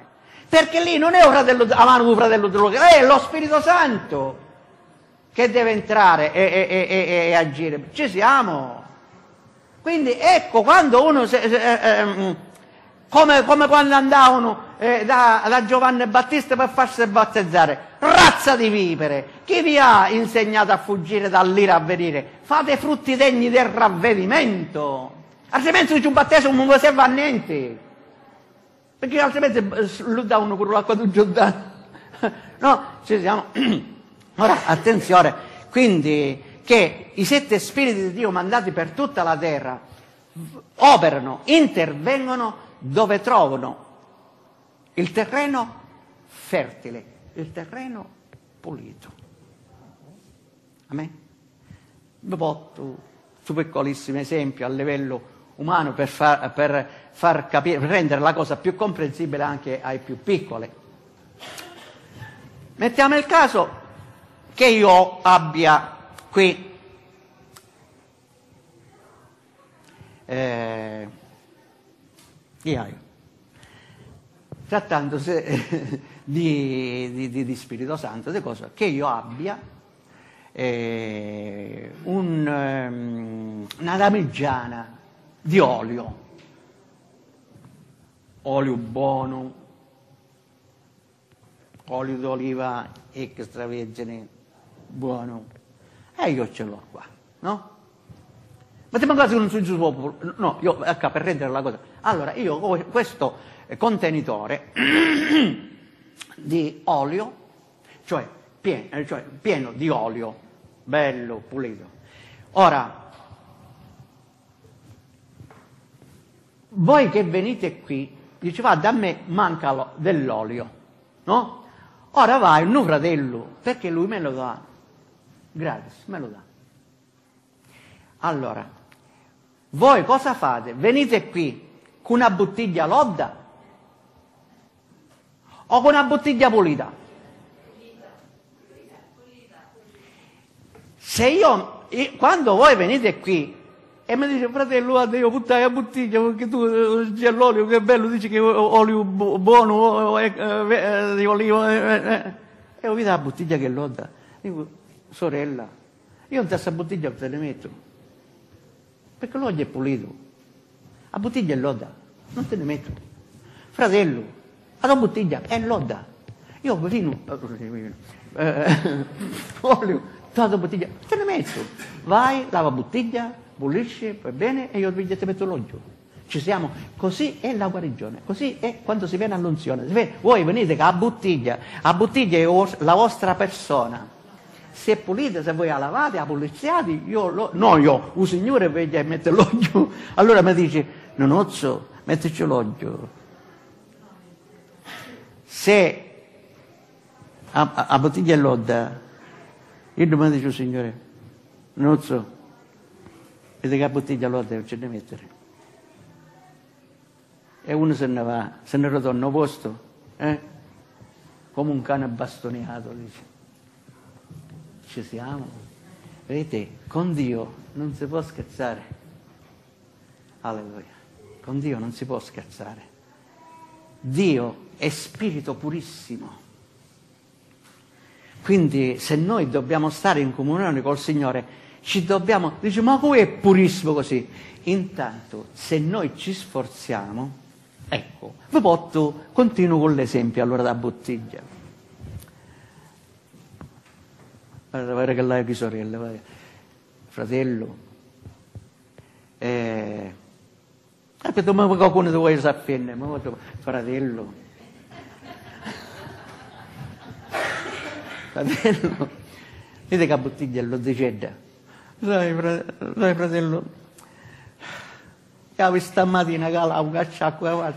Perché lì non è un fratello, a mano un fratello è lo Spirito Santo che deve entrare e, e, e, e agire. Ci siamo. Quindi ecco, quando uno, se, eh, eh, come, come, quando andavano eh, da, da, Giovanni Battista per farsi battezzare, razza di vipere, chi vi ha insegnato a fuggire dall'ira a venire? Fate frutti degni del ravvedimento, altrimenti un battesimo non serve a niente. perché altrimenti lo davano pure l'acqua di Giordano. [laughs] No, ci siamo. [clears throat] Ora, attenzione, quindi che i sette spiriti di Dio mandati per tutta la terra operano, intervengono dove trovano il terreno fertile, il terreno pulito. Amen? Porto su piccolissimi esempi a livello umano per far, per far capire, per rendere la cosa più comprensibile anche ai più piccoli. Mettiamo il caso che io abbia qui. Eh, trattandosi [laughs] di, di, di, Spirito Santo, di cosa? che io abbia eh, un, um, una damigiana di olio, olio buono, olio d'oliva extravergine buono, e io ce l'ho qua, no? Ma ti manca non si può, no, io, ecco, per rendere la cosa. Allora, io ho questo contenitore [clears throat] di olio, cioè pieno, cioè pieno di olio, bello, pulito. Ora, voi che venite qui, dice va da me manca dell'olio, no? Ora vai un fratello, perché lui me lo dà, gratis, me lo dà. Allora, voi cosa fate? Venite qui con una bottiglia lodda o con una bottiglia pulita? Se io, quando voi venite qui e mi dice fratello guarda io buttai la bottiglia perché tu eh, c'è l'olio che bello dici che olio buono eh, eh, di oliva e io vedo la bottiglia che loda dico sorella. Io in questa bottiglia te ne metto. Perché l'olio è pulito. La bottiglia è loda. Non te ne metto. Fratello la tua bottiglia è loda. Io fino eh, [laughs] olio la tua bottiglia te ne metto. Vai lava bottiglia bullisce, va bene, e io ti metto l'olio. Ci siamo, così è la guarigione, così è quando si viene all'unzione. Voi venite a bottiglia, a bottiglia è la vostra persona. Se è pulita, se voi la lavate, la puliziate, io lo, no, io, un signore veglia e mette l'olio. [laughs] Allora mi dice, nonozzo, mettici l'olio. Se a, a, bottiglia è lodda, io domani dico, signore, nonozzo, Vede che a bottiglia lo devo ce ne mettere. E uno se ne va, se ne ritorna a posto, eh? come un cane bastonato, dice. Ci siamo. Vedete, con Dio non si può scherzare. Alleluia. Con Dio non si può scherzare. Dio è spirito purissimo. Quindi se noi dobbiamo stare in comunione col Signore, ci dobbiamo, dice, ma come è purissimo così? Intanto, se noi ci sforziamo, ecco, vi porto, continuo con l'esempio allora da bottiglia. Guarda, guarda che l'hai di sorella, guarda. fratello. Eh, aspetta, ma qualcuno ti vuoi sapere, fratello. Fratello, vedi che bottiglia lo dice Sai, fratello, io stamattina che avevo cacciacqua,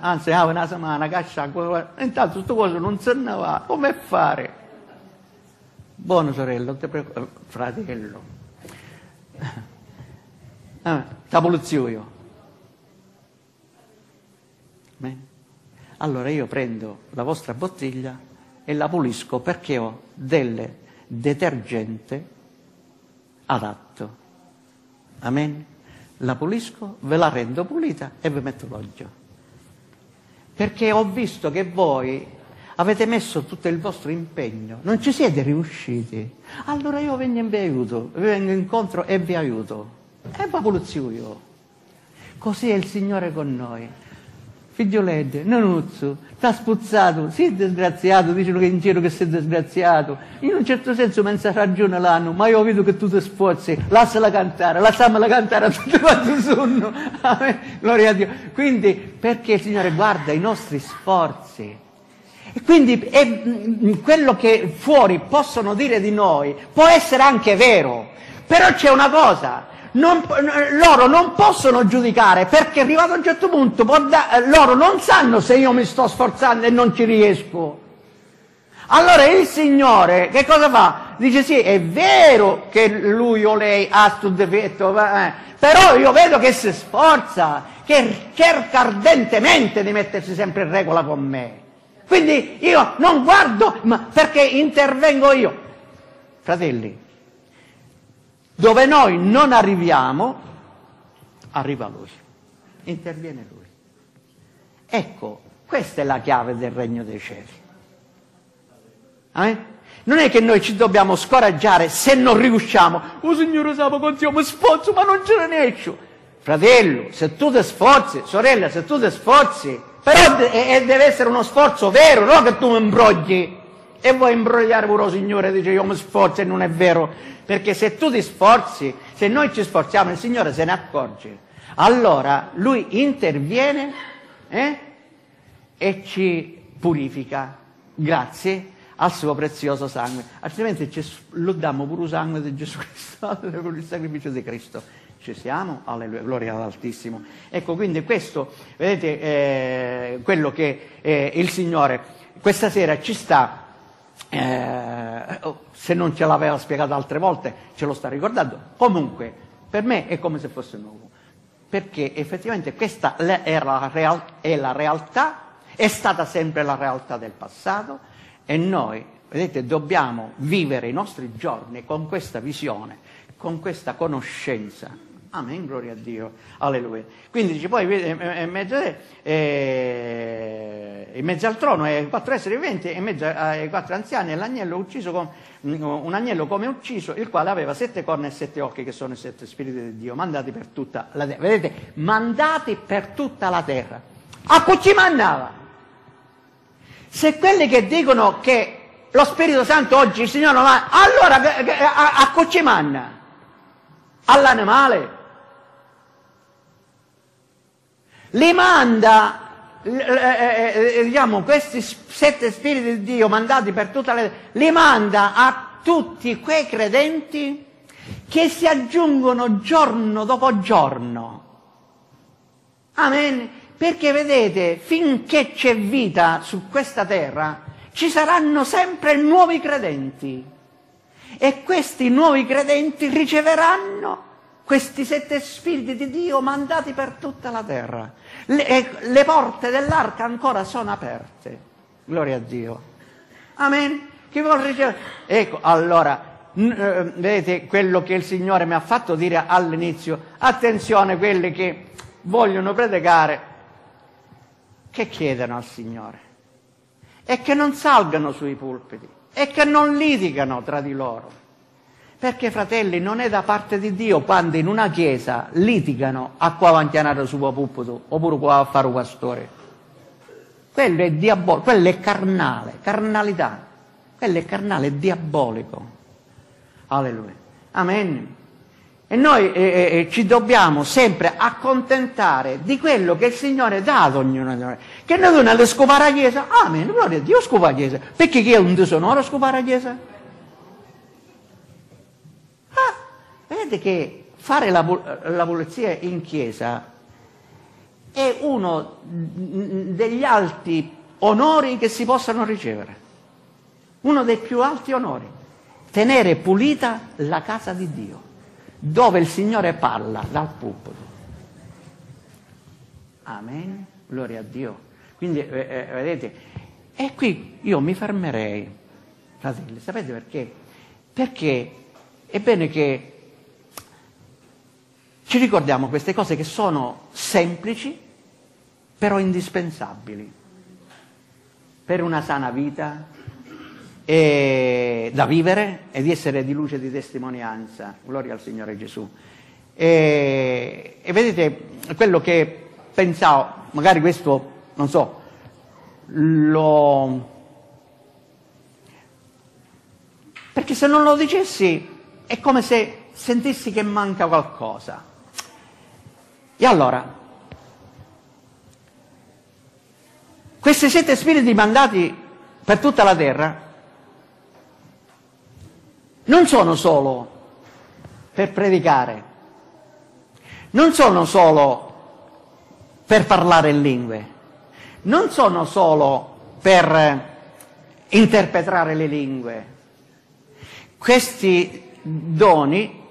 anzi avevo una settimana cacciacqua, intanto queste cose non se ne va, come fare? Buono sorella, non fratello. Ah, la pulizio io. Allora io prendo la vostra bottiglia e la pulisco perché ho del detergente adatto. Amen? La pulisco, ve la rendo pulita e vi metto l'olio. Perché ho visto che voi avete messo tutto il vostro impegno, non ci siete riusciti. Allora io vengo in vi aiuto, vi vengo incontro e vi aiuto. E vi pulizio io. Così è il Signore con noi. figlioletto, Nanuzzo, t'ha spuzzato, sei disgraziato, dicono che in giro che sei disgraziato. In un certo senso pensa ragione l'hanno, ma io vedo che tu ti sforzi, lasciala cantare, lasciamela cantare a tutti quanti sono. Gloria a Dio. Quindi, perché il Signore guarda i nostri sforzi. E quindi è, mm, quello che fuori possono dire di noi può essere anche vero, però c'è una cosa, non, loro non possono giudicare perché arrivato a un certo punto da, loro non sanno se io mi sto sforzando e non ci riesco. Allora il Signore che cosa fa? Dice sì, è vero che lui o lei ha difetto, eh, però io vedo che si sforza, che cerca ardentemente di mettersi sempre in regola con me. Quindi io non guardo, perché intervengo io. Fratelli, dove noi non arriviamo, arriva Lui, interviene Lui. Ecco, questa è la chiave del regno dei cieli. Eh? Non è che noi ci dobbiamo scoraggiare se non riusciamo. Oh Signore, sapo contiamo sforzo, ma non ce ne esce. Fratello, se tu ti sforzi, sorella, se tu ti sforzi, però de- deve essere uno sforzo vero, non che tu mi imbrogli. E vuoi imbrogliare pure il Signore e dice io mi sforzo e non è vero, perché se tu ti sforzi, se noi ci sforziamo, il Signore se ne accorge, allora Lui interviene eh, e ci purifica. Grazie al suo prezioso sangue, altrimenti ci lodiamo pure sangue di Gesù Cristo, [laughs] per il sacrificio di Cristo. Ci siamo? Alleluia, gloria all'Altissimo. Ecco, quindi questo, vedete, eh, quello che eh, il Signore questa sera ci sta eh, oh, se non ce l'aveva spiegato altre volte, ce lo sta ricordando. Comunque, per me è come se fosse nuovo, perché effettivamente questa è la, real, è la realtà, è stata sempre la realtà del passato e noi, vedete, dobbiamo vivere i nostri giorni con questa visione, con questa conoscenza Amen, gloria a Dio, alleluia. Quindi dice poi in mezzo, eh, in mezzo al trono ai quattro esseri viventi, in mezzo ai quattro anziani e l'agnello ucciso con, un agnello come ucciso, il quale aveva sette corna e sette occhi, che sono i sette spiriti di Dio, mandati per tutta la terra. Vedete, mandati per tutta la terra. A cui ci mandava? Se quelli che dicono che lo Spirito Santo oggi il Signore non va, allora a, a cui ci manda? All'animale? Li manda, eh, eh, eh, diciamo, questi sette spiriti di Dio mandati per tutta la li manda a tutti quei credenti che si aggiungono giorno dopo giorno. Amen. Perché vedete, finché c'è vita su questa terra, ci saranno sempre nuovi credenti. E questi nuovi credenti riceveranno questi sette spiriti di Dio mandati per tutta la terra. Le, le porte dell'arca ancora sono aperte. Gloria a Dio. Amen. Chi vuole ricevere? Ecco, allora, eh, vedete quello che il Signore mi ha fatto dire all'inizio. Attenzione quelli che vogliono predicare, che chiedono al Signore. E che non salgano sui pulpiti. E che non litigano tra di loro perché, fratelli, non è da parte di Dio quando in una chiesa litigano a qua vantianare su pupputo oppure qua a fare un pastore. Quello è diabolico, quello è carnale, carnalità. Quello è carnale, è diabolico. Alleluia. Amen. E noi eh, eh, ci dobbiamo sempre accontentare di quello che il Signore dà ad ognuno di noi. Che noi non scopare la Chiesa, amen, gloria a Dio, scopa la Chiesa. Perché chi è un tesoro scopare la Chiesa? Vedete che fare la, la pulizia in chiesa è uno degli alti onori che si possano ricevere, uno dei più alti onori, tenere pulita la casa di Dio, dove il Signore parla dal pulpito. Amen, gloria a Dio. Quindi, eh, eh, vedete, e qui io mi fermerei, fratelli, sapete perché? Perché è bene che ci ricordiamo queste cose che sono semplici, però indispensabili per una sana vita da vivere e di essere di luce e di testimonianza. Gloria al Signore Gesù. E, e vedete, quello che pensavo, magari questo non so, lo... Perché se non lo dicessi è come se sentissi che manca qualcosa. E allora, questi sette spiriti mandati per tutta la terra non sono solo per predicare, non sono solo per parlare in lingue, non sono solo per interpretare le lingue. Questi doni,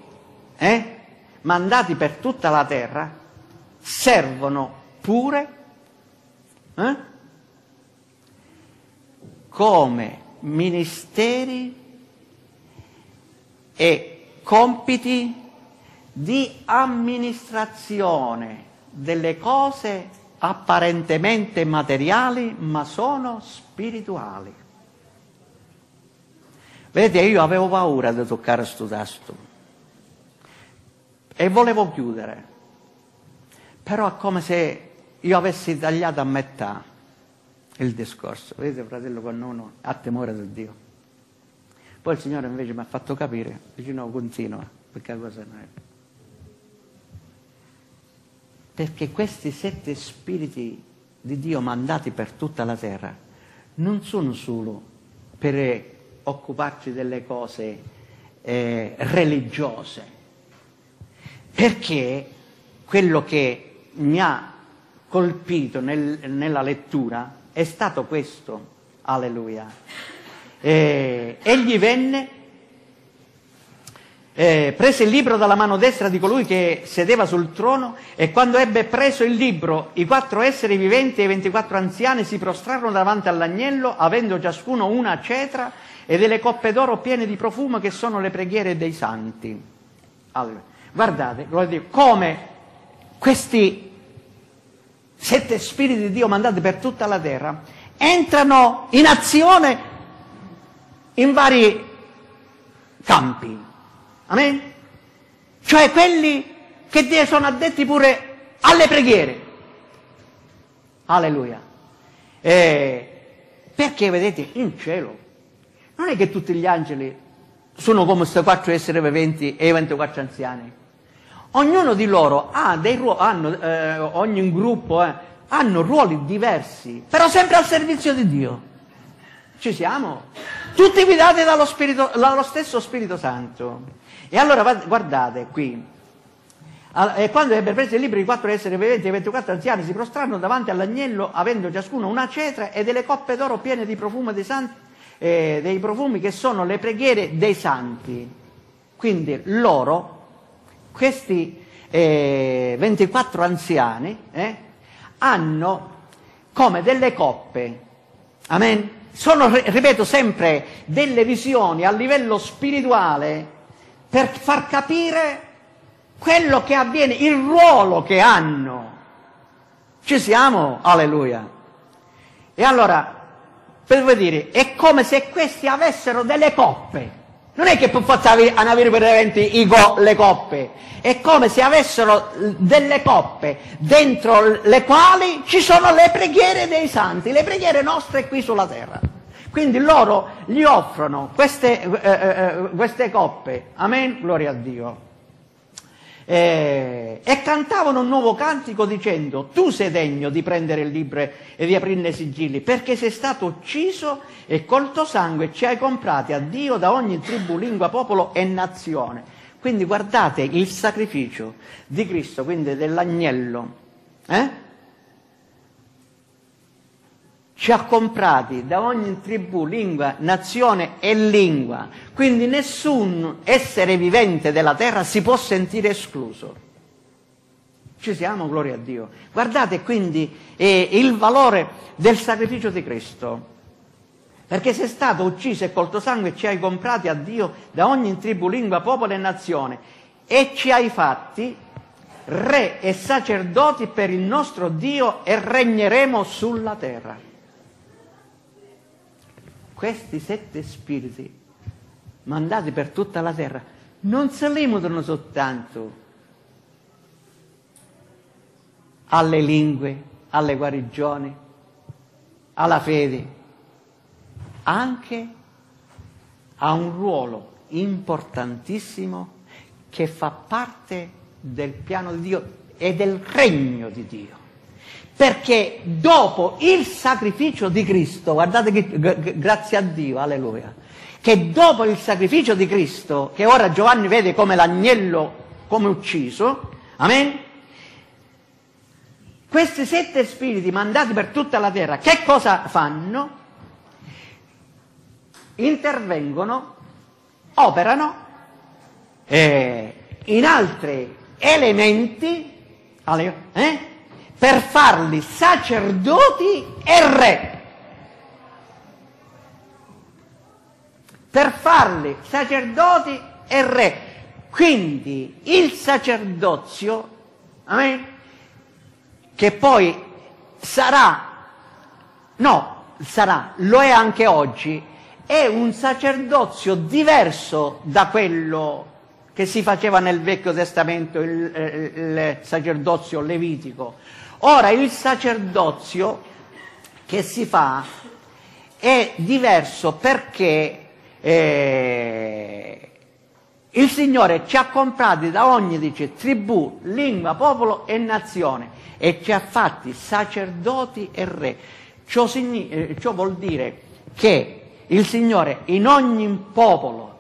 eh, mandati per tutta la terra, servono pure eh, come ministeri e compiti di amministrazione delle cose apparentemente materiali ma sono spirituali. Vedete, io avevo paura di toccare questo tasto e volevo chiudere, però è come se io avessi tagliato a metà il discorso. Vedete, fratello, quando uno ha temore di Dio. Poi il Signore invece mi ha fatto capire, dice no, continua, perché cosa non è. Perché questi sette spiriti di Dio mandati per tutta la terra non sono solo per occuparci delle cose eh, religiose, perché quello che mi ha colpito nel, nella lettura è stato questo, alleluia. Eh, egli venne, eh, prese il libro dalla mano destra di colui che sedeva sul trono e quando ebbe preso il libro i quattro esseri viventi e i ventiquattro anziani si prostrarono davanti all'agnello avendo ciascuno una cetra e delle coppe d'oro piene di profumo che sono le preghiere dei santi. Allora, guardate, come questi sette spiriti di Dio mandati per tutta la terra entrano in azione in vari campi. Amen? Cioè quelli che sono addetti pure alle preghiere. Alleluia. Eh, perché vedete, in cielo non è che tutti gli angeli sono come questi quattro esseri viventi e i 24 anziani. Ognuno di loro ha dei ruoli, hanno, eh, ogni gruppo eh, hanno ruoli diversi, però sempre al servizio di Dio. Ci siamo? Tutti guidati dallo, Spirito, dallo stesso Spirito Santo. E allora guardate qui, e quando ebbe preso il libro i quattro esseri viventi e i 24 anziani si prostrarono davanti all'agnello avendo ciascuno una cetra e delle coppe d'oro piene di profumo dei, santi, eh, dei profumi che sono le preghiere dei santi. Quindi loro, questi eh, 24 anziani, eh, hanno come delle coppe, amen? sono, ripeto sempre, delle visioni a livello spirituale per far capire quello che avviene, il ruolo che hanno. Ci siamo? Alleluia. E allora, per dire, è come se questi avessero delle coppe. Non è che per forza avere per eventi go, le coppe, è come se avessero delle coppe dentro le quali ci sono le preghiere dei santi, le preghiere nostre qui sulla terra. Quindi loro gli offrono queste, eh, eh, eh, queste coppe, amen, gloria a Dio. Eh, e cantavano un nuovo cantico dicendo tu sei degno di prendere il libro e di aprirne i sigilli perché sei stato ucciso e col tuo sangue ci hai comprati a Dio da ogni tribù, lingua, popolo e nazione. Quindi guardate il sacrificio di Cristo, quindi dell'agnello, eh? Ci ha comprati da ogni tribù, lingua, nazione e lingua. Quindi nessun essere vivente della terra si può sentire escluso. Ci siamo, gloria a Dio. Guardate quindi eh, il valore del sacrificio di Cristo. Perché sei stato ucciso e col tuo sangue ci hai comprati a Dio da ogni tribù, lingua, popolo e nazione e ci hai fatti re e sacerdoti per il nostro Dio e regneremo sulla terra questi sette spiriti mandati per tutta la terra non si limitano soltanto alle lingue, alle guarigioni, alla fede, anche ha un ruolo importantissimo che fa parte del piano di Dio e del regno di Dio. Perché dopo il sacrificio di Cristo, guardate che grazie a Dio, alleluia, che dopo il sacrificio di Cristo, che ora Giovanni vede come l'agnello come ucciso, amen? Questi sette spiriti mandati per tutta la terra, che cosa fanno? Intervengono, operano eh, in altri elementi eh, per farli sacerdoti e re. per farli sacerdoti e re. Quindi il sacerdozio, amen, che poi sarà, no, sarà, lo è anche oggi, è un sacerdozio diverso da quello che si faceva nel Vecchio Testamento, il, il sacerdozio levitico. Ora il sacerdozio che si fa è diverso perché eh, il Signore ci ha comprati da ogni dice, tribù, lingua, popolo e nazione e ci ha fatti sacerdoti e re. Ciò, eh, ciò vuol dire che il Signore in ogni popolo,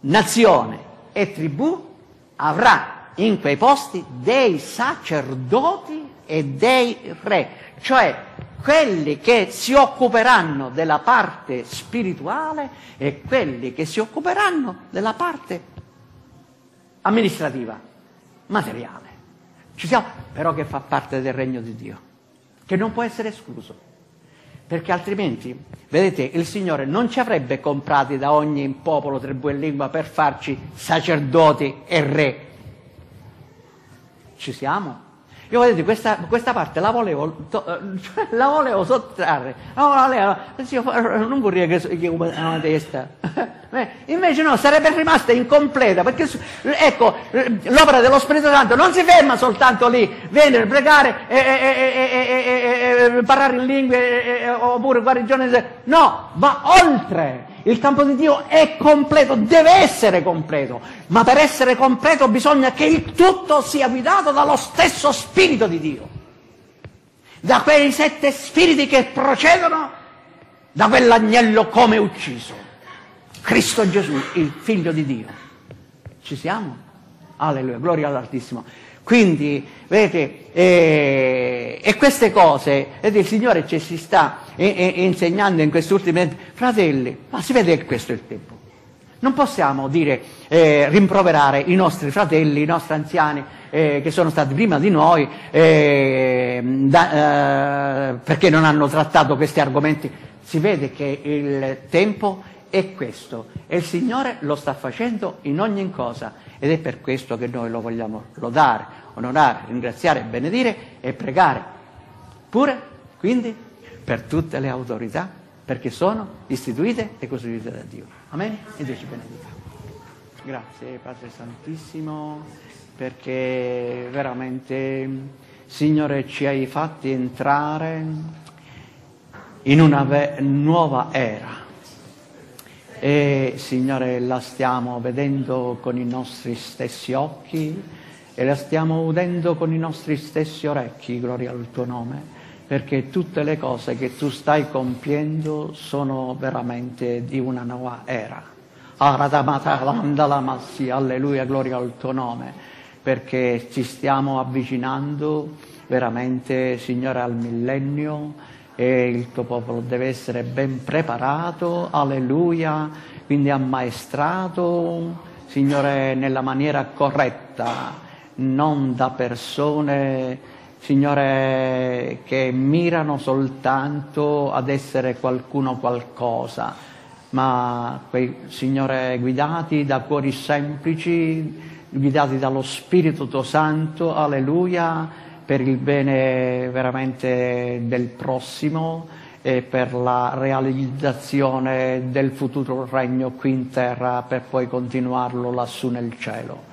nazione e tribù avrà in quei posti dei sacerdoti e dei re, cioè quelli che si occuperanno della parte spirituale e quelli che si occuperanno della parte amministrativa, materiale. Ci siamo, però che fa parte del regno di Dio, che non può essere escluso, perché altrimenti, vedete, il Signore non ci avrebbe comprati da ogni popolo, tribù e lingua per farci sacerdoti e re. Ci siamo? Io vedete, questa, questa parte la volevo, to, cioè, la volevo sottrarre. non vorrei che, che una testa. Invece no, sarebbe rimasta incompleta, perché ecco, l'opera dello Spirito Santo non si ferma soltanto lì, venire, pregare, e, e, e, parlare in lingue oppure guarigione, no, va oltre. Il campo di Dio è completo, deve essere completo, ma per essere completo bisogna che il tutto sia guidato dallo stesso Spirito di Dio, da quei sette spiriti che procedono da quell'agnello come ucciso, Cristo Gesù, il Figlio di Dio. Ci siamo? Alleluia, gloria all'Altissimo. Quindi, vedete, eh, e queste cose, vedete, il Signore ci si sta eh, eh, insegnando in ultimi fratelli, ma si vede che questo è il tempo. Non possiamo dire, eh, rimproverare i nostri fratelli, i nostri anziani, eh, che sono stati prima di noi, eh, da, perché non hanno trattato questi argomenti. Si vede che il tempo è questo e il Signore lo sta facendo in ogni cosa ed è per questo che noi lo vogliamo lodare, onorare, ringraziare, benedire e pregare. Pure, quindi, per tutte le autorità, perché sono istituite e costituite da Dio. Amen? E Dio ci benedica. Grazie Padre Santissimo, perché veramente, Signore, ci hai fatti entrare in una nuova era e Signore la stiamo vedendo con i nostri stessi occhi e la stiamo udendo con i nostri stessi orecchi, gloria al tuo nome, perché tutte le cose che tu stai compiendo sono veramente di una nuova era. Alleluia, gloria al tuo nome, perché ci stiamo avvicinando veramente, Signore, al millennio e il tuo popolo deve essere ben preparato, alleluia, quindi ammaestrato, Signore, nella maniera corretta, non da persone, Signore, che mirano soltanto ad essere qualcuno qualcosa, ma quei, Signore, guidati da cuori semplici, guidati dallo Spirito tuo Santo, alleluia, per il bene veramente del prossimo e per la realizzazione del futuro regno qui in terra per poi continuarlo lassù nel cielo.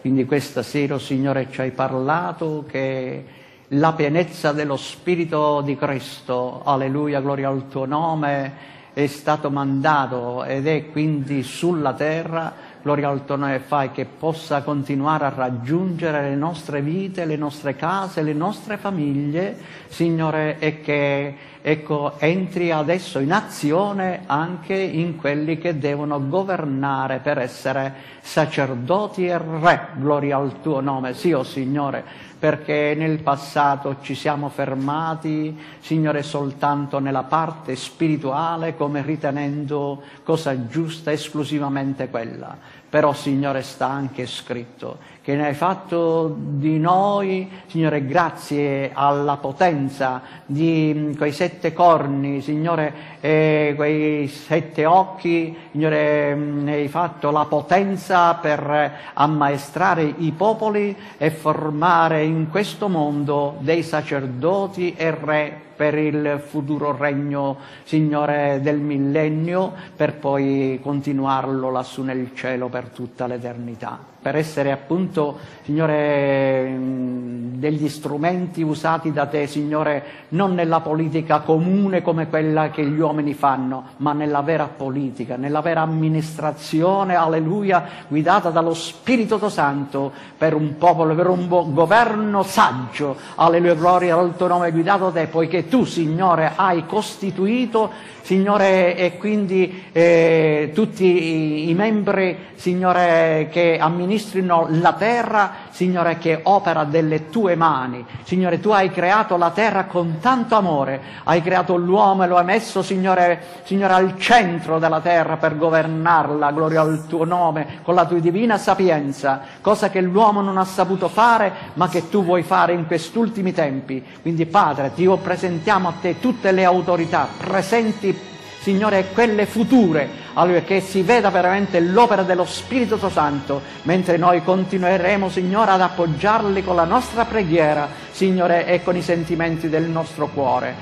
Quindi questa sera, Signore, ci hai parlato che la pienezza dello Spirito di Cristo, alleluia, gloria al tuo nome, è stato mandato ed è quindi sulla terra gloria al tuo nome, fai che possa continuare a raggiungere le nostre vite, le nostre case, le nostre famiglie, Signore, e che ecco, entri adesso in azione anche in quelli che devono governare per essere sacerdoti e re, gloria al tuo nome. Sì, oh Signore, perché nel passato ci siamo fermati, Signore, soltanto nella parte spirituale, come ritenendo cosa giusta esclusivamente quella. Però, Signore, sta anche scritto che ne hai fatto di noi, Signore, grazie alla potenza di mm, quei sette corni, Signore, e quei sette occhi, Signore, mm, ne hai fatto la potenza per ammaestrare i popoli e formare in questo mondo dei sacerdoti e re per il futuro regno, Signore, del millennio, per poi continuarlo lassù nel cielo per tutta l'eternità. Per essere appunto, Signore, degli strumenti usati da te, Signore, non nella politica comune come quella che gli uomini fanno, ma nella vera politica, nella vera amministrazione, alleluia, guidata dallo Spirito Santo per un popolo, per un governo saggio, alleluia, gloria al tuo nome guidato da te, poiché tu, Signore, hai costituito Signore, e quindi eh, tutti i, i, membri, Signore, che amministrino la terra, Signore, che opera delle tue mani. Signore, tu hai creato la terra con tanto amore, hai creato l'uomo e lo hai messo, Signore, Signore, al centro della terra per governarla, gloria al tuo nome, con la tua divina sapienza, cosa che l'uomo non ha saputo fare, ma che tu vuoi fare in quest'ultimi tempi. Quindi, Padre, ti presentiamo a te tutte le autorità presenti Signore, quelle future, allora, che si veda veramente l'opera dello Spirito Santo, mentre noi continueremo, Signore, ad appoggiarli con la nostra preghiera, Signore, e con i sentimenti del nostro cuore.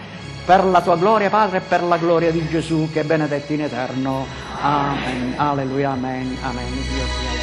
Per la tua gloria, Padre, e per la gloria di Gesù, che è benedetto in eterno. Amen. Alleluia, amen, amen. Dio sia